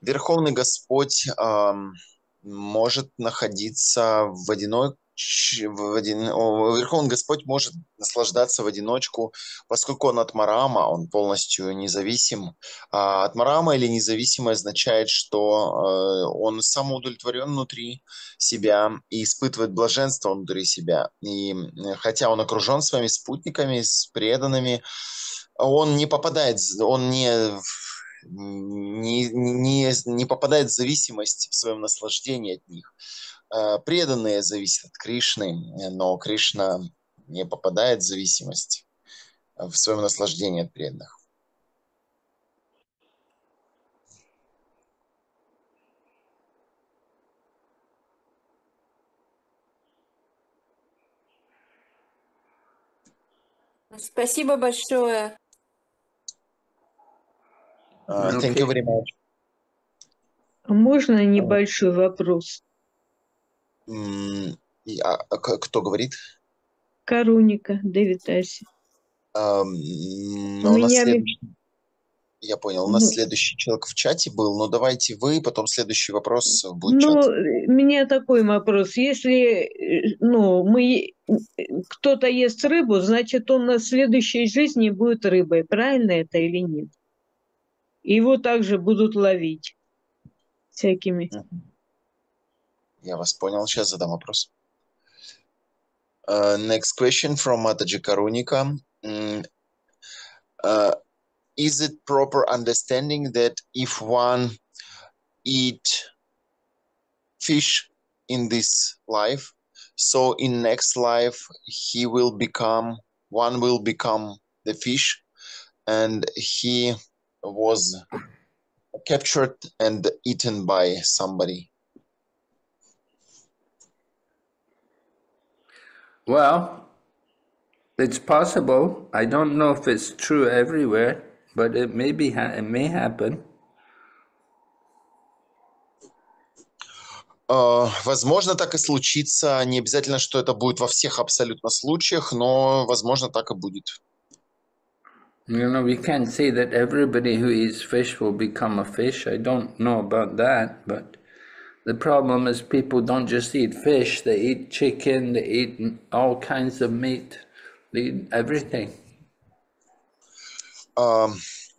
Верховный Господь эм, может находиться в одиночестве в один... Верховный Господь может наслаждаться в одиночку, поскольку он от Марама, он полностью независим. А от Марама или независимый означает, что э, он самоудовлетворен внутри себя и испытывает блаженство внутри себя. И хотя он окружен своими спутниками, с преданными, он не попадает, он не не, не, не попадает в зависимость в своем наслаждении от них. Э, преданные зависят от Кришны, но Кришна не попадает в зависимость в своем наслаждении от преданных. Спасибо большое. Uh, thank you very much. Можно небольшой вопрос? А, а кто говорит? Коруника, Дэвид Аси. А, у меня... следующий... Я понял. У нас ну, следующий человек в чате был, но давайте вы, потом следующий вопрос будет Ну, чат. у меня такой вопрос. Если э, ну, мы, кто-то ест рыбу, значит, он на следующей жизни будет рыбой. Правильно это или нет? Его также будут ловить всякими. Uh-huh. Я вас понял. Сейчас задам вопрос. Uh, next question from Mataji Karunika. Mm, uh, is it proper understanding that if one eat fish in this life, so in next life he will become one will become the fish, and he was captured and eaten by somebody. Well, it's possible. I don't know if it's true everywhere, but it may be it may happen. Uh, возможно, так и случится. Не обязательно, что это будет во всех абсолютно случаях, но, возможно, так и будет. You know, we can't say that everybody who eats fish will become a fish. I don't know about that, but The problem is people don't just eat fish, they eat chicken, they eat all kinds of meat, they eat everything.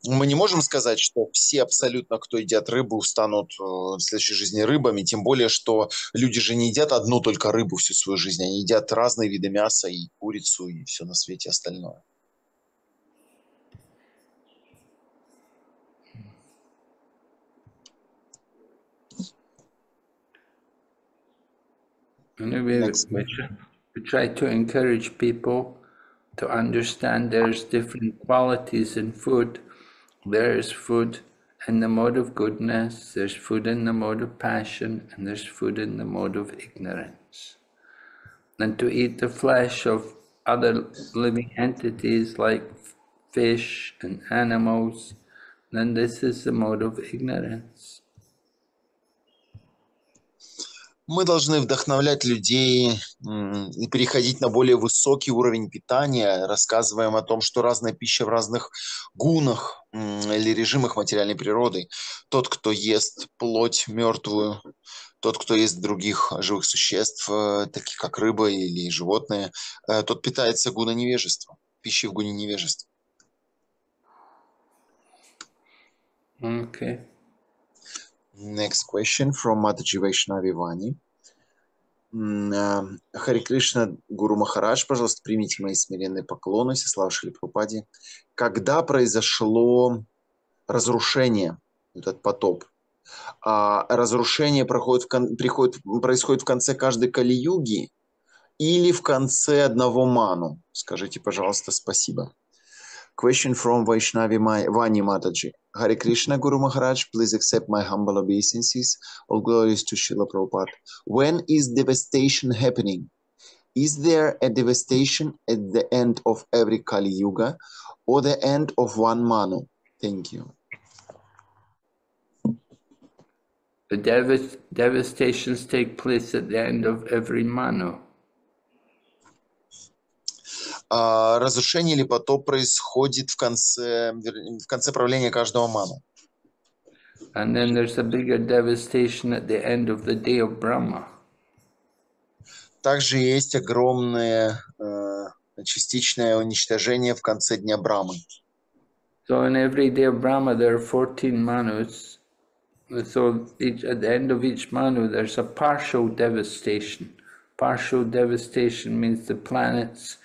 Мы не можем сказать, что все абсолютно, кто едят рыбу, станут э, в следующей жизни рыбами, тем более, что люди же не едят одну только рыбу всю свою жизнь, они едят разные виды мяса и курицу и все на свете остальное. We, we, we try to encourage people to understand there's different qualities in food. There is food in the mode of goodness, there's food in the mode of passion, and there's food in the mode of ignorance. and to eat the flesh of other living entities like fish and animals, then this is the mode of ignorance. Мы должны вдохновлять людей и переходить на более высокий уровень питания. Рассказываем о том, что разная пища в разных гунах или режимах материальной природы. Тот, кто ест плоть мертвую, тот, кто ест других живых существ, э, таких как рыба или животные, э, тот питается гуна невежества, пищей в гуне невежества. Okay. Next question from Mataji Vaishnavi Vani. А, Хари Кришна, Гуру Махарадж, пожалуйста, примите мои смиренные поклоны, Всеслава Шри Прабхупаде. Когда произошло разрушение, этот потоп? А разрушение проходит в приходит, происходит в конце каждой Кали-юги или в конце одного ману? Скажите, пожалуйста, спасибо. Question from Vaishnavi Vani Mataji. Hare Krishna Guru Maharaj, please accept my humble obeisances. All glories to Srila Prabhupada. When is devastation happening? Is there a devastation at the end of every Kali Yuga or the end of one Manu? Thank you. The devas- devastations take place at the end of every manu. А, разрушение или потоп происходит в конце, в конце правления каждого Ману. And then there's a bigger devastation at the end of the day of Brahma. Также есть огромное э, частичное уничтожение в конце дня Брамы. So in every day of Brahma, there are 14 manus. So each, at the end of each manu, there's a partial devastation. Partial devastation means the planets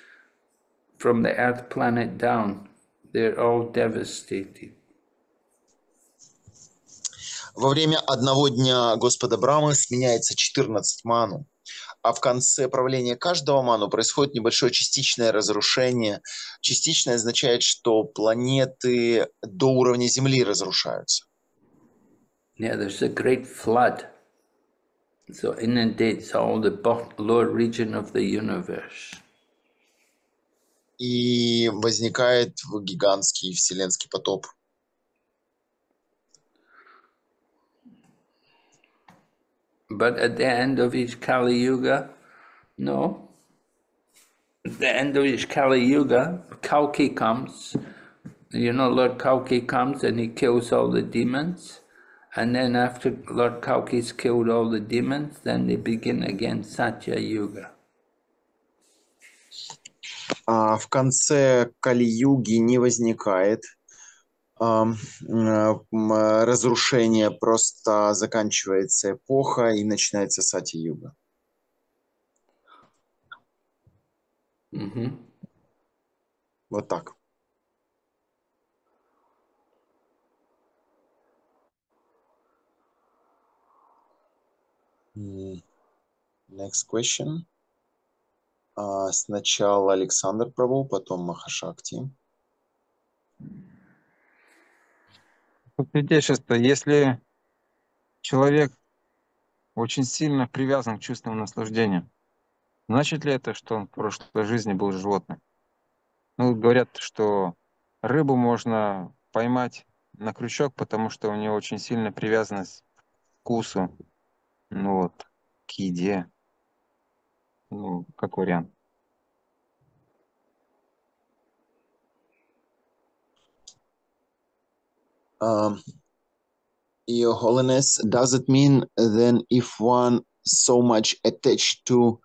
from the earth planet down, they're all devastated. Во время одного дня Господа Брамы сменяется 14 ману, а в конце правления каждого ману происходит небольшое частичное разрушение. Частичное означает, что планеты до уровня Земли разрушаются. Yeah, there's a great flood. So inundates all the lower region of the universe. И возникает гигантский вселенский потоп. But at the end of each Kali Yuga, no. At the end of each Kali Yuga, Kalki comes. You know, Lord Kalki comes and he kills all the demons. And then after Lord Kalki's killed all the demons, then they begin again Satya Yuga. А в конце Кали-юги не возникает ам, м, м, разрушения, просто заканчивается эпоха и начинается Сати-юга. hmm Вот так. Next question. А, Сначала Александр Прабу, потом Махашакти. Святейшество, если человек очень сильно привязан к чувственному наслаждению, значит ли это, что он в прошлой жизни был животным? Ну, говорят, что рыбу можно поймать на крючок, потому что у нее очень сильная привязанность к вкусу, ну вот, к еде. Ну, как вариант. Um, Your Holiness, does it mean then if one so much attached to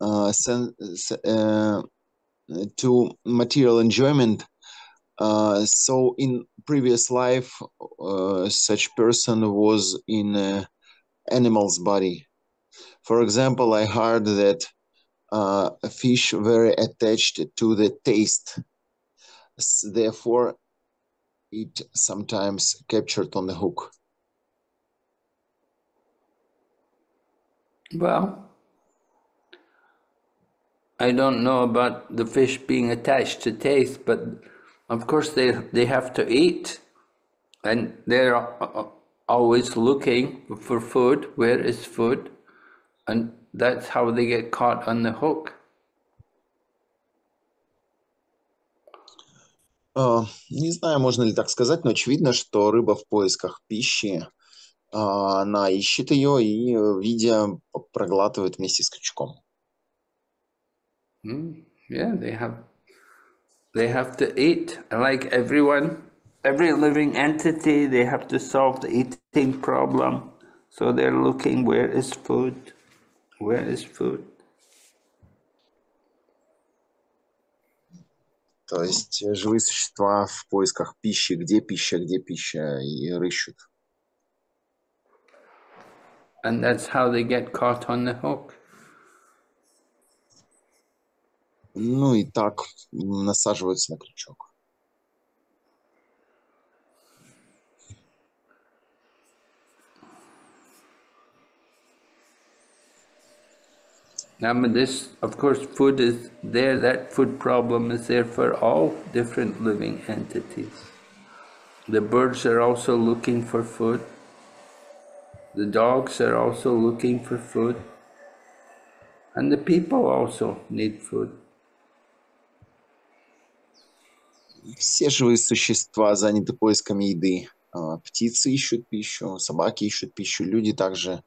uh, sen- s- uh, to material enjoyment, uh, so in previous life, uh, such person was in a animal's body. For example, I heard that uh, fish very attached to the taste, therefore it sometimes captured on the hook. Well, I don't know about the fish being attached to taste, but of course they they have to eat, and they're a- a- always looking for food. Where is food? And that's how they get caught on the hook. А, Не знаю, можно ли так сказать, но очевидно, что рыба в поисках пищи, а, она ищет ее и, э, видя, п- проглатывает вместе с крючком. Mm, yeah, they have they have to eat like everyone, every living entity. They have to solve the eating problem. So they're looking where is food, Where is food. То есть э, живые существа в поисках пищи, где пища, где пища, и рыщут. And that's how they get caught on the hook. Ну и так насаживаются на крючок. Now, but this, of course, food is there. That food problem is there for all different living entities. The birds are also looking for food. The dogs are also looking for food. And the people also need food. Все живые существа заняты поисками еды. А, Птицы ищут пищу, собаки ищут пищу, люди также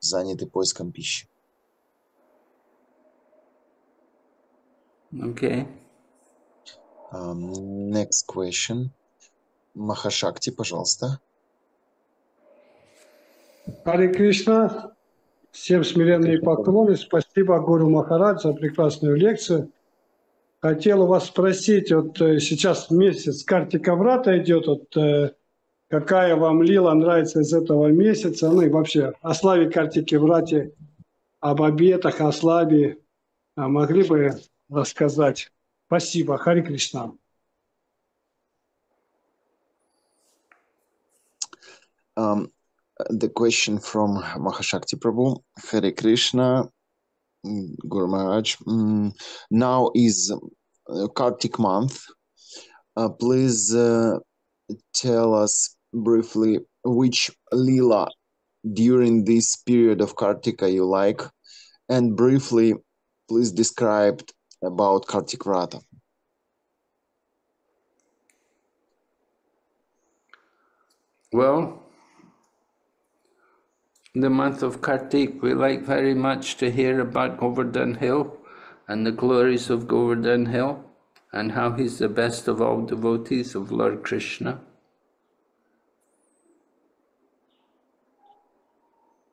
заняты поиском пищи. Okay. Um, next question. Махашакти, пожалуйста. Харе Кришна, всем смиренные поклоны. Спасибо Гуру Махарадж за прекрасную лекцию. Хотел у вас спросить, вот э, сейчас месяц Картика Врата идет, вот э, какая вам лила нравится из этого месяца, ну и вообще о славе Картики Врате, об обетах, о славе, А могли бы рассказать? Спасибо, Хари Кришна. Um, the question from Mahashakti Prabhu, Hare Krishna, mm, Guru Maharaj. mm, now is uh, Kartik month. Uh, please uh, tell us briefly which lila during this period of Kartika you like, and briefly, please describe about Kartik Vrata. Well, the month of Kartik, we like very much to hear about Govardhan Hill and the glories of Govardhan Hill and how he's the best of all devotees of Lord Krishna.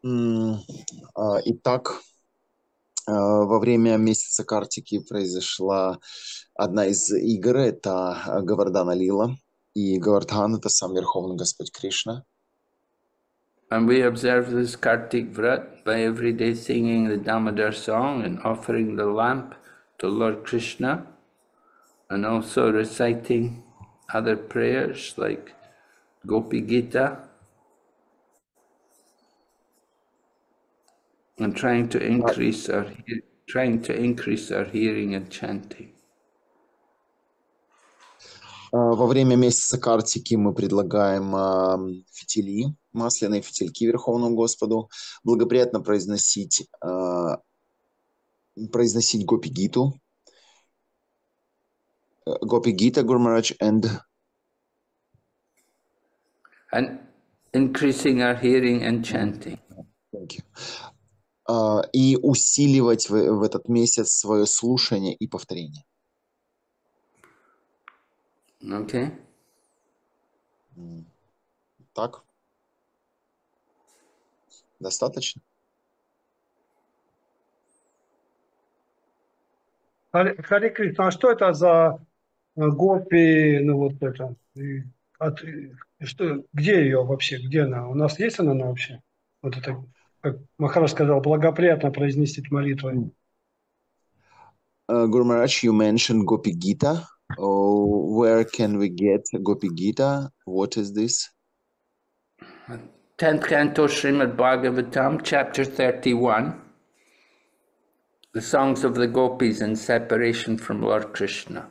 М, а, Итак, а, во время месяца Картики произошла одна из игр, это а, Гавардана Лила. И Гавардхан – это сам Верховный Господь Кришна. And we observe this Kartik Vrat by every day singing the Damodar song and offering the lamp to Lord Krishna and also reciting other prayers like Gopi Gita and trying to increase our trying to increase our hearing and chanting. А, Во время месяца Картики мы предлагаем фитили, масляные фитильки Верховному Господу, благоприятно произносить, а, произносить Гопи Гиту, Гопи Гита Гурмарадж and And increasing our hearing and chanting. Thank you. А, и усиливать в, в этот месяц свое слушание и повторение. Okay? М, Так? Достаточно? Харе, Харе Кришна, а что это за э, гопи, ну вот это, от- что, где ее вообще, где она? У нас есть она, она вообще? Вот это, как Махараш сказал, благоприятно произнести эти молитвы. Uh, Guru Maharaj, you mentioned Gopi Gita. Oh, where can we get Gopi Gita? What is this? 10th Canto Srimad Bhagavatam, chapter 31. The songs of the gopis in separation from Lord Krishna.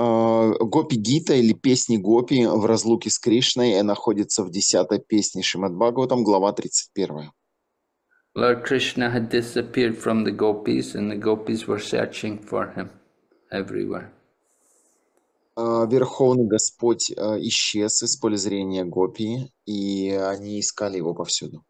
Uh, Гопи Гита или песни Гопи в разлуке с Кришной э, находится в 10 песне Шримад Бхагаватам, глава 31. Lord Krishna had disappeared from the gopis, and the gopis were searching for him everywhere. А, Верховный Господь а, исчез из поля зрения Гопи, и они искали его повсюду.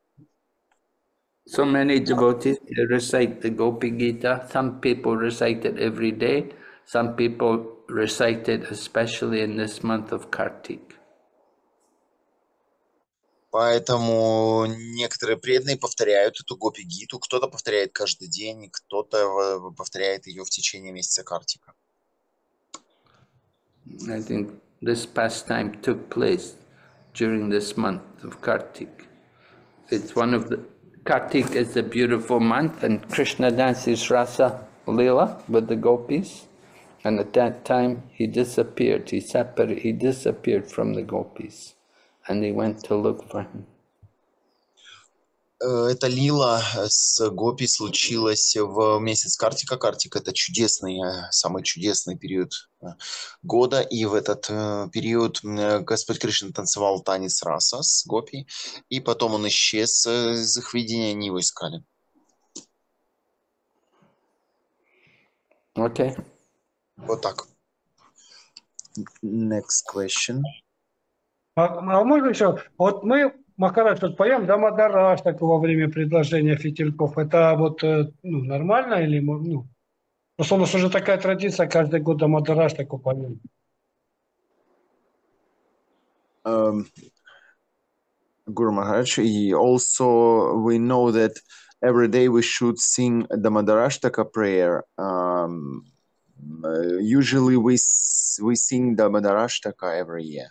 So many devotees recite the Gopi Gita. Some people recite it every day. Some people recite it especially in this month of Kartik. Поэтому некоторые преданные повторяют эту Гопи Гиту, кто-то повторяет каждый день, кто-то э, повторяет ее в течение месяца Картика. I think this pastime took place during this month of Kartik. It's one of the Kartik is a beautiful month, and Krishna dances Rasa Leela with the gopis. And at that time, he disappeared. He separated. He disappeared from the gopis, and they went to look for him. Э, Эта лила э, с Гопи случилась в месяц Картика. Картик– это чудесный, э, самый чудесный период года. И в этот период Господь Кришна танцевал танец раса с Гопи. И потом он исчез из их видения, они его искали. Okay. Вот так. Next question. А, а можно еще? Вот мы, Махарадж, вот поем Дамадараш так во время предложения фитильков. Это вот э, ну, нормально или ну? Просто у нас уже такая традиция, каждый год Дамадараш такой поем. um, Guru Maharaj. Also, we know that every day we should sing the Madarashtaka prayer. Um, usually we we sing the Madarashtaka every year.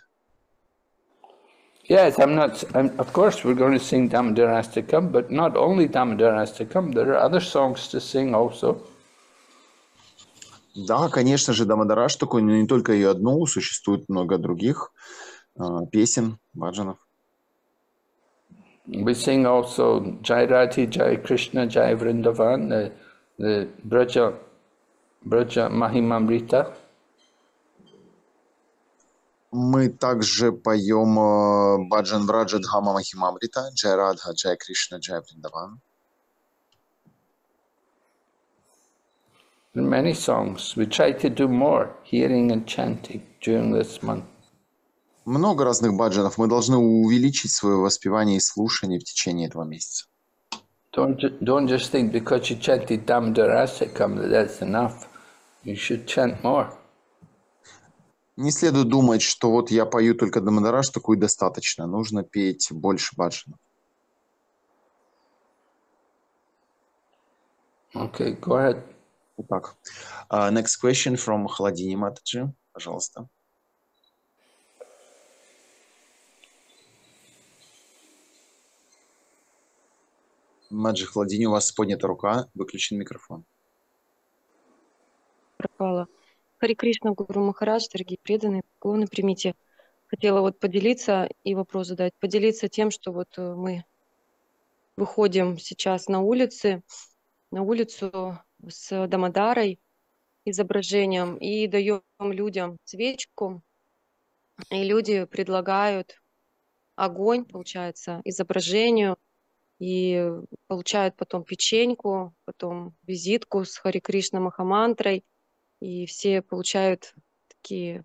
Yes, I'm not. I'm, of course, we're going to sing Damodarastakam, but not only Damodarastakam. There are other songs to sing also. Да, конечно же, Дамадараштаку, но не только ее одну, существует много других uh, песен, баджанов. We sing also Jai Radhi, Jai Krishna, Jai Vrindavan, the, the Braja, Braja Mahimamrita. Мы также поем э, Баджан Враджа Дхама Махимамрита, Джай Радха, Джай Кришна, Джай. There are many songs. We try to do more hearing and chanting during this month. Много разных баджанов. Мы должны увеличить свое воспевание и слушание в течение этого месяца. Don't, don't just think because you chanted Damodarastakam that that's enough. You should chant more. Не следует думать, что вот я пою только Дамадараш, такой достаточно. Нужно петь больше баджанов. Okay, go ahead. Вот так. Uh, next question from Хладини Матаджи. Пожалуйста. Маджи Хладини, у вас поднята рука, выключен микрофон. Пропала. Хари Кришна, Гуру Махарадж, дорогие преданные, поклоны примите. Хотела вот поделиться и вопрос задать. Поделиться тем, что вот э, мы выходим сейчас на улицы, на улицу с Дамадарой, изображением, и даем людям свечку, и люди предлагают огонь, получается, изображению, и получают потом печеньку, потом визитку с Хари Кришна Махамантрой, и все получают такие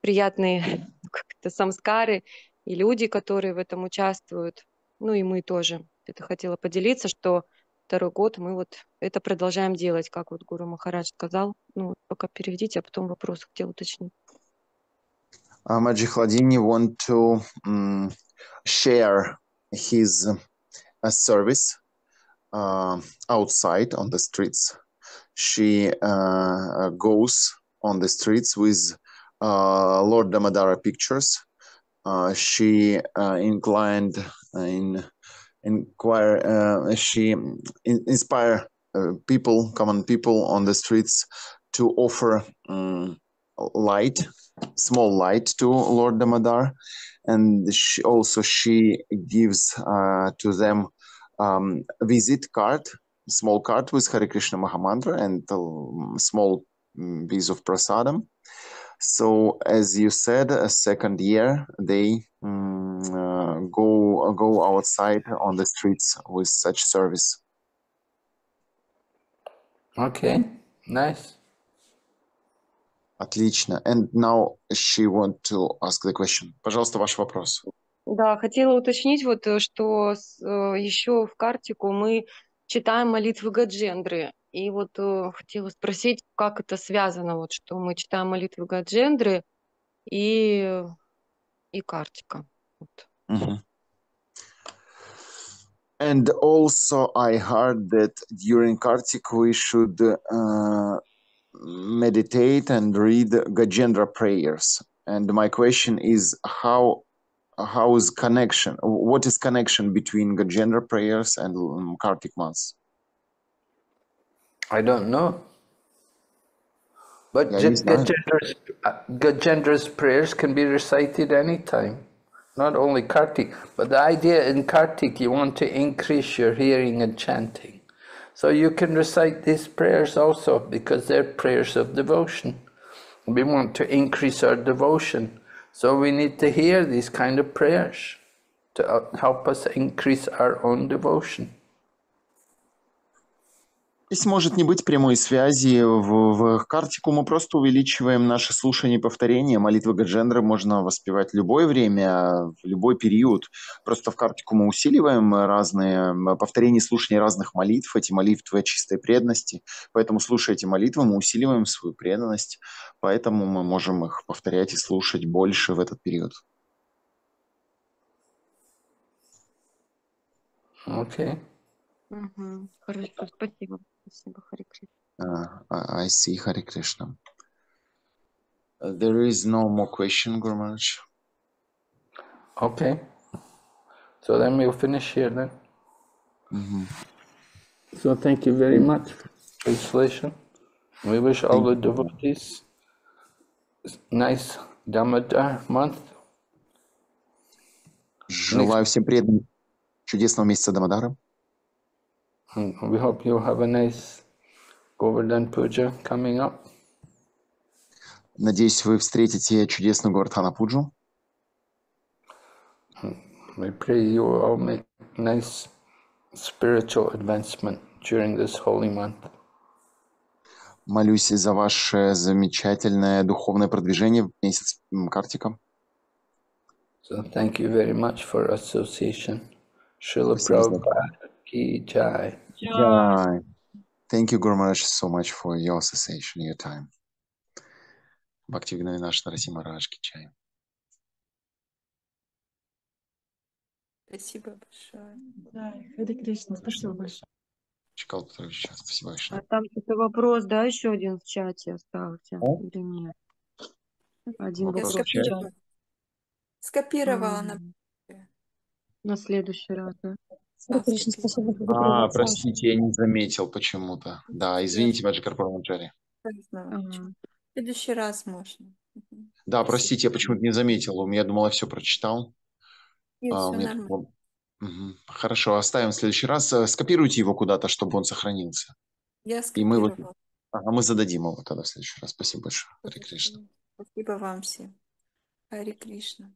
приятные как-то самскары, и люди, которые в этом участвуют, ну и мы тоже. Это хотела поделиться, что второй год мы вот это продолжаем делать, как вот Гуру Махарадж сказал. Ну, пока переведите, а потом вопрос хотел уточнить. Uh, Маджи Хладини want to um, share his uh, service uh, outside on the streets. She uh, goes on the streets with uh, Lord Damadara pictures. Uh, she inclined in inquire. She in, inspire people, common people on the streets, to offer um, light, small light to Lord Damodar, and she also she gives uh, to them um, visit card, small card with Hare Krishna Mahamantra and a small mm, piece of prasadam. So, as you said, a second year they mm, uh, go go outside on the streets with such service. Okay, nice. Отлично. And now she want to ask the question. Пожалуйста, ваш вопрос. Да, хотела уточнить вот, э, что э, еще в картику мы читаем молитвы Гаджендры. И вот э, хотела спросить, как это связано, вот, что мы читаем молитвы Гаджендры и, и картика. Вот. Мгм. And also, I heard that during Kartik we should uh, meditate and read Gajendra prayers. And my question is, how how is connection what is connection between gender prayers and um, kartik months i don't know. But yeah, uh, gender's prayers can be recited anytime. Not only kartik but the idea in kartik you want to increase your hearing and chanting. So you can recite these prayers also because they're prayers of devotion. We want to increase our devotion. So we need to hear these kind of prayers to uh, help us increase our own devotion. Здесь может не быть прямой связи. В, в картику мы просто увеличиваем наше слушание и повторение. Молитвы Гаджендры можно воспевать в любое время, в любой период. Просто в картику мы усиливаем разные повторения и слушания разных молитв. Эти молитвы чистой преданности. Поэтому, слушая эти молитвы, мы усиливаем свою преданность. Поэтому мы можем их повторять и слушать больше в этот период. Okay. Мгм. Хорошо, спасибо. Спасибо, Хари Кришна. Uh, I see, Hare Krishna. Uh, There is no more question, Guru Maharaj. Okay. So then we'll finish here then. Мгм. So thank you very much for translation. We wish all the devotees nice Damodar month. Желаю всем преданным чудесного месяца Дамадара. And we hope you'll have a nice Govardhan Puja coming up. Надеюсь, вы встретите чудесную Гвардхана Пуджу. We pray you will all make nice spiritual advancement during this holy month. Молюсь за ваше замечательное духовное продвижение в месяц Картика. So thank you very much for association. За- Prabhupada ki jai. Jai. Thank you, Guru Maharaj, so much for your association, your time. Бхакти наш Нараси Маharaj ки чай. Спасибо большое. Да, Харе Кришна, спасибо большое. Чекал Петрович, спасибо А большое. там что-то вопрос, да, еще один в чате остался? О. Или нет? Один Вопрос Я скопировала. Скопировала на... М, На следующий раз, да? А, скопировала. спасибо А, простите, я не заметил почему-то. Да, извините, Маджи почему. Ага. В следующий раз можно. Да, Спасибо. простите, я почему-то не заметил. У меня думал, я все прочитал. Нет, А, все нормально. Мгм. Хорошо, оставим в следующий раз. Э, Скопируйте его куда-то, чтобы он сохранился. Я И мы вот, скопировала. ага, мы зададим его тогда в следующий раз. Спасибо большое. Харе Кришна. Спасибо вам всем. Хари Кришна.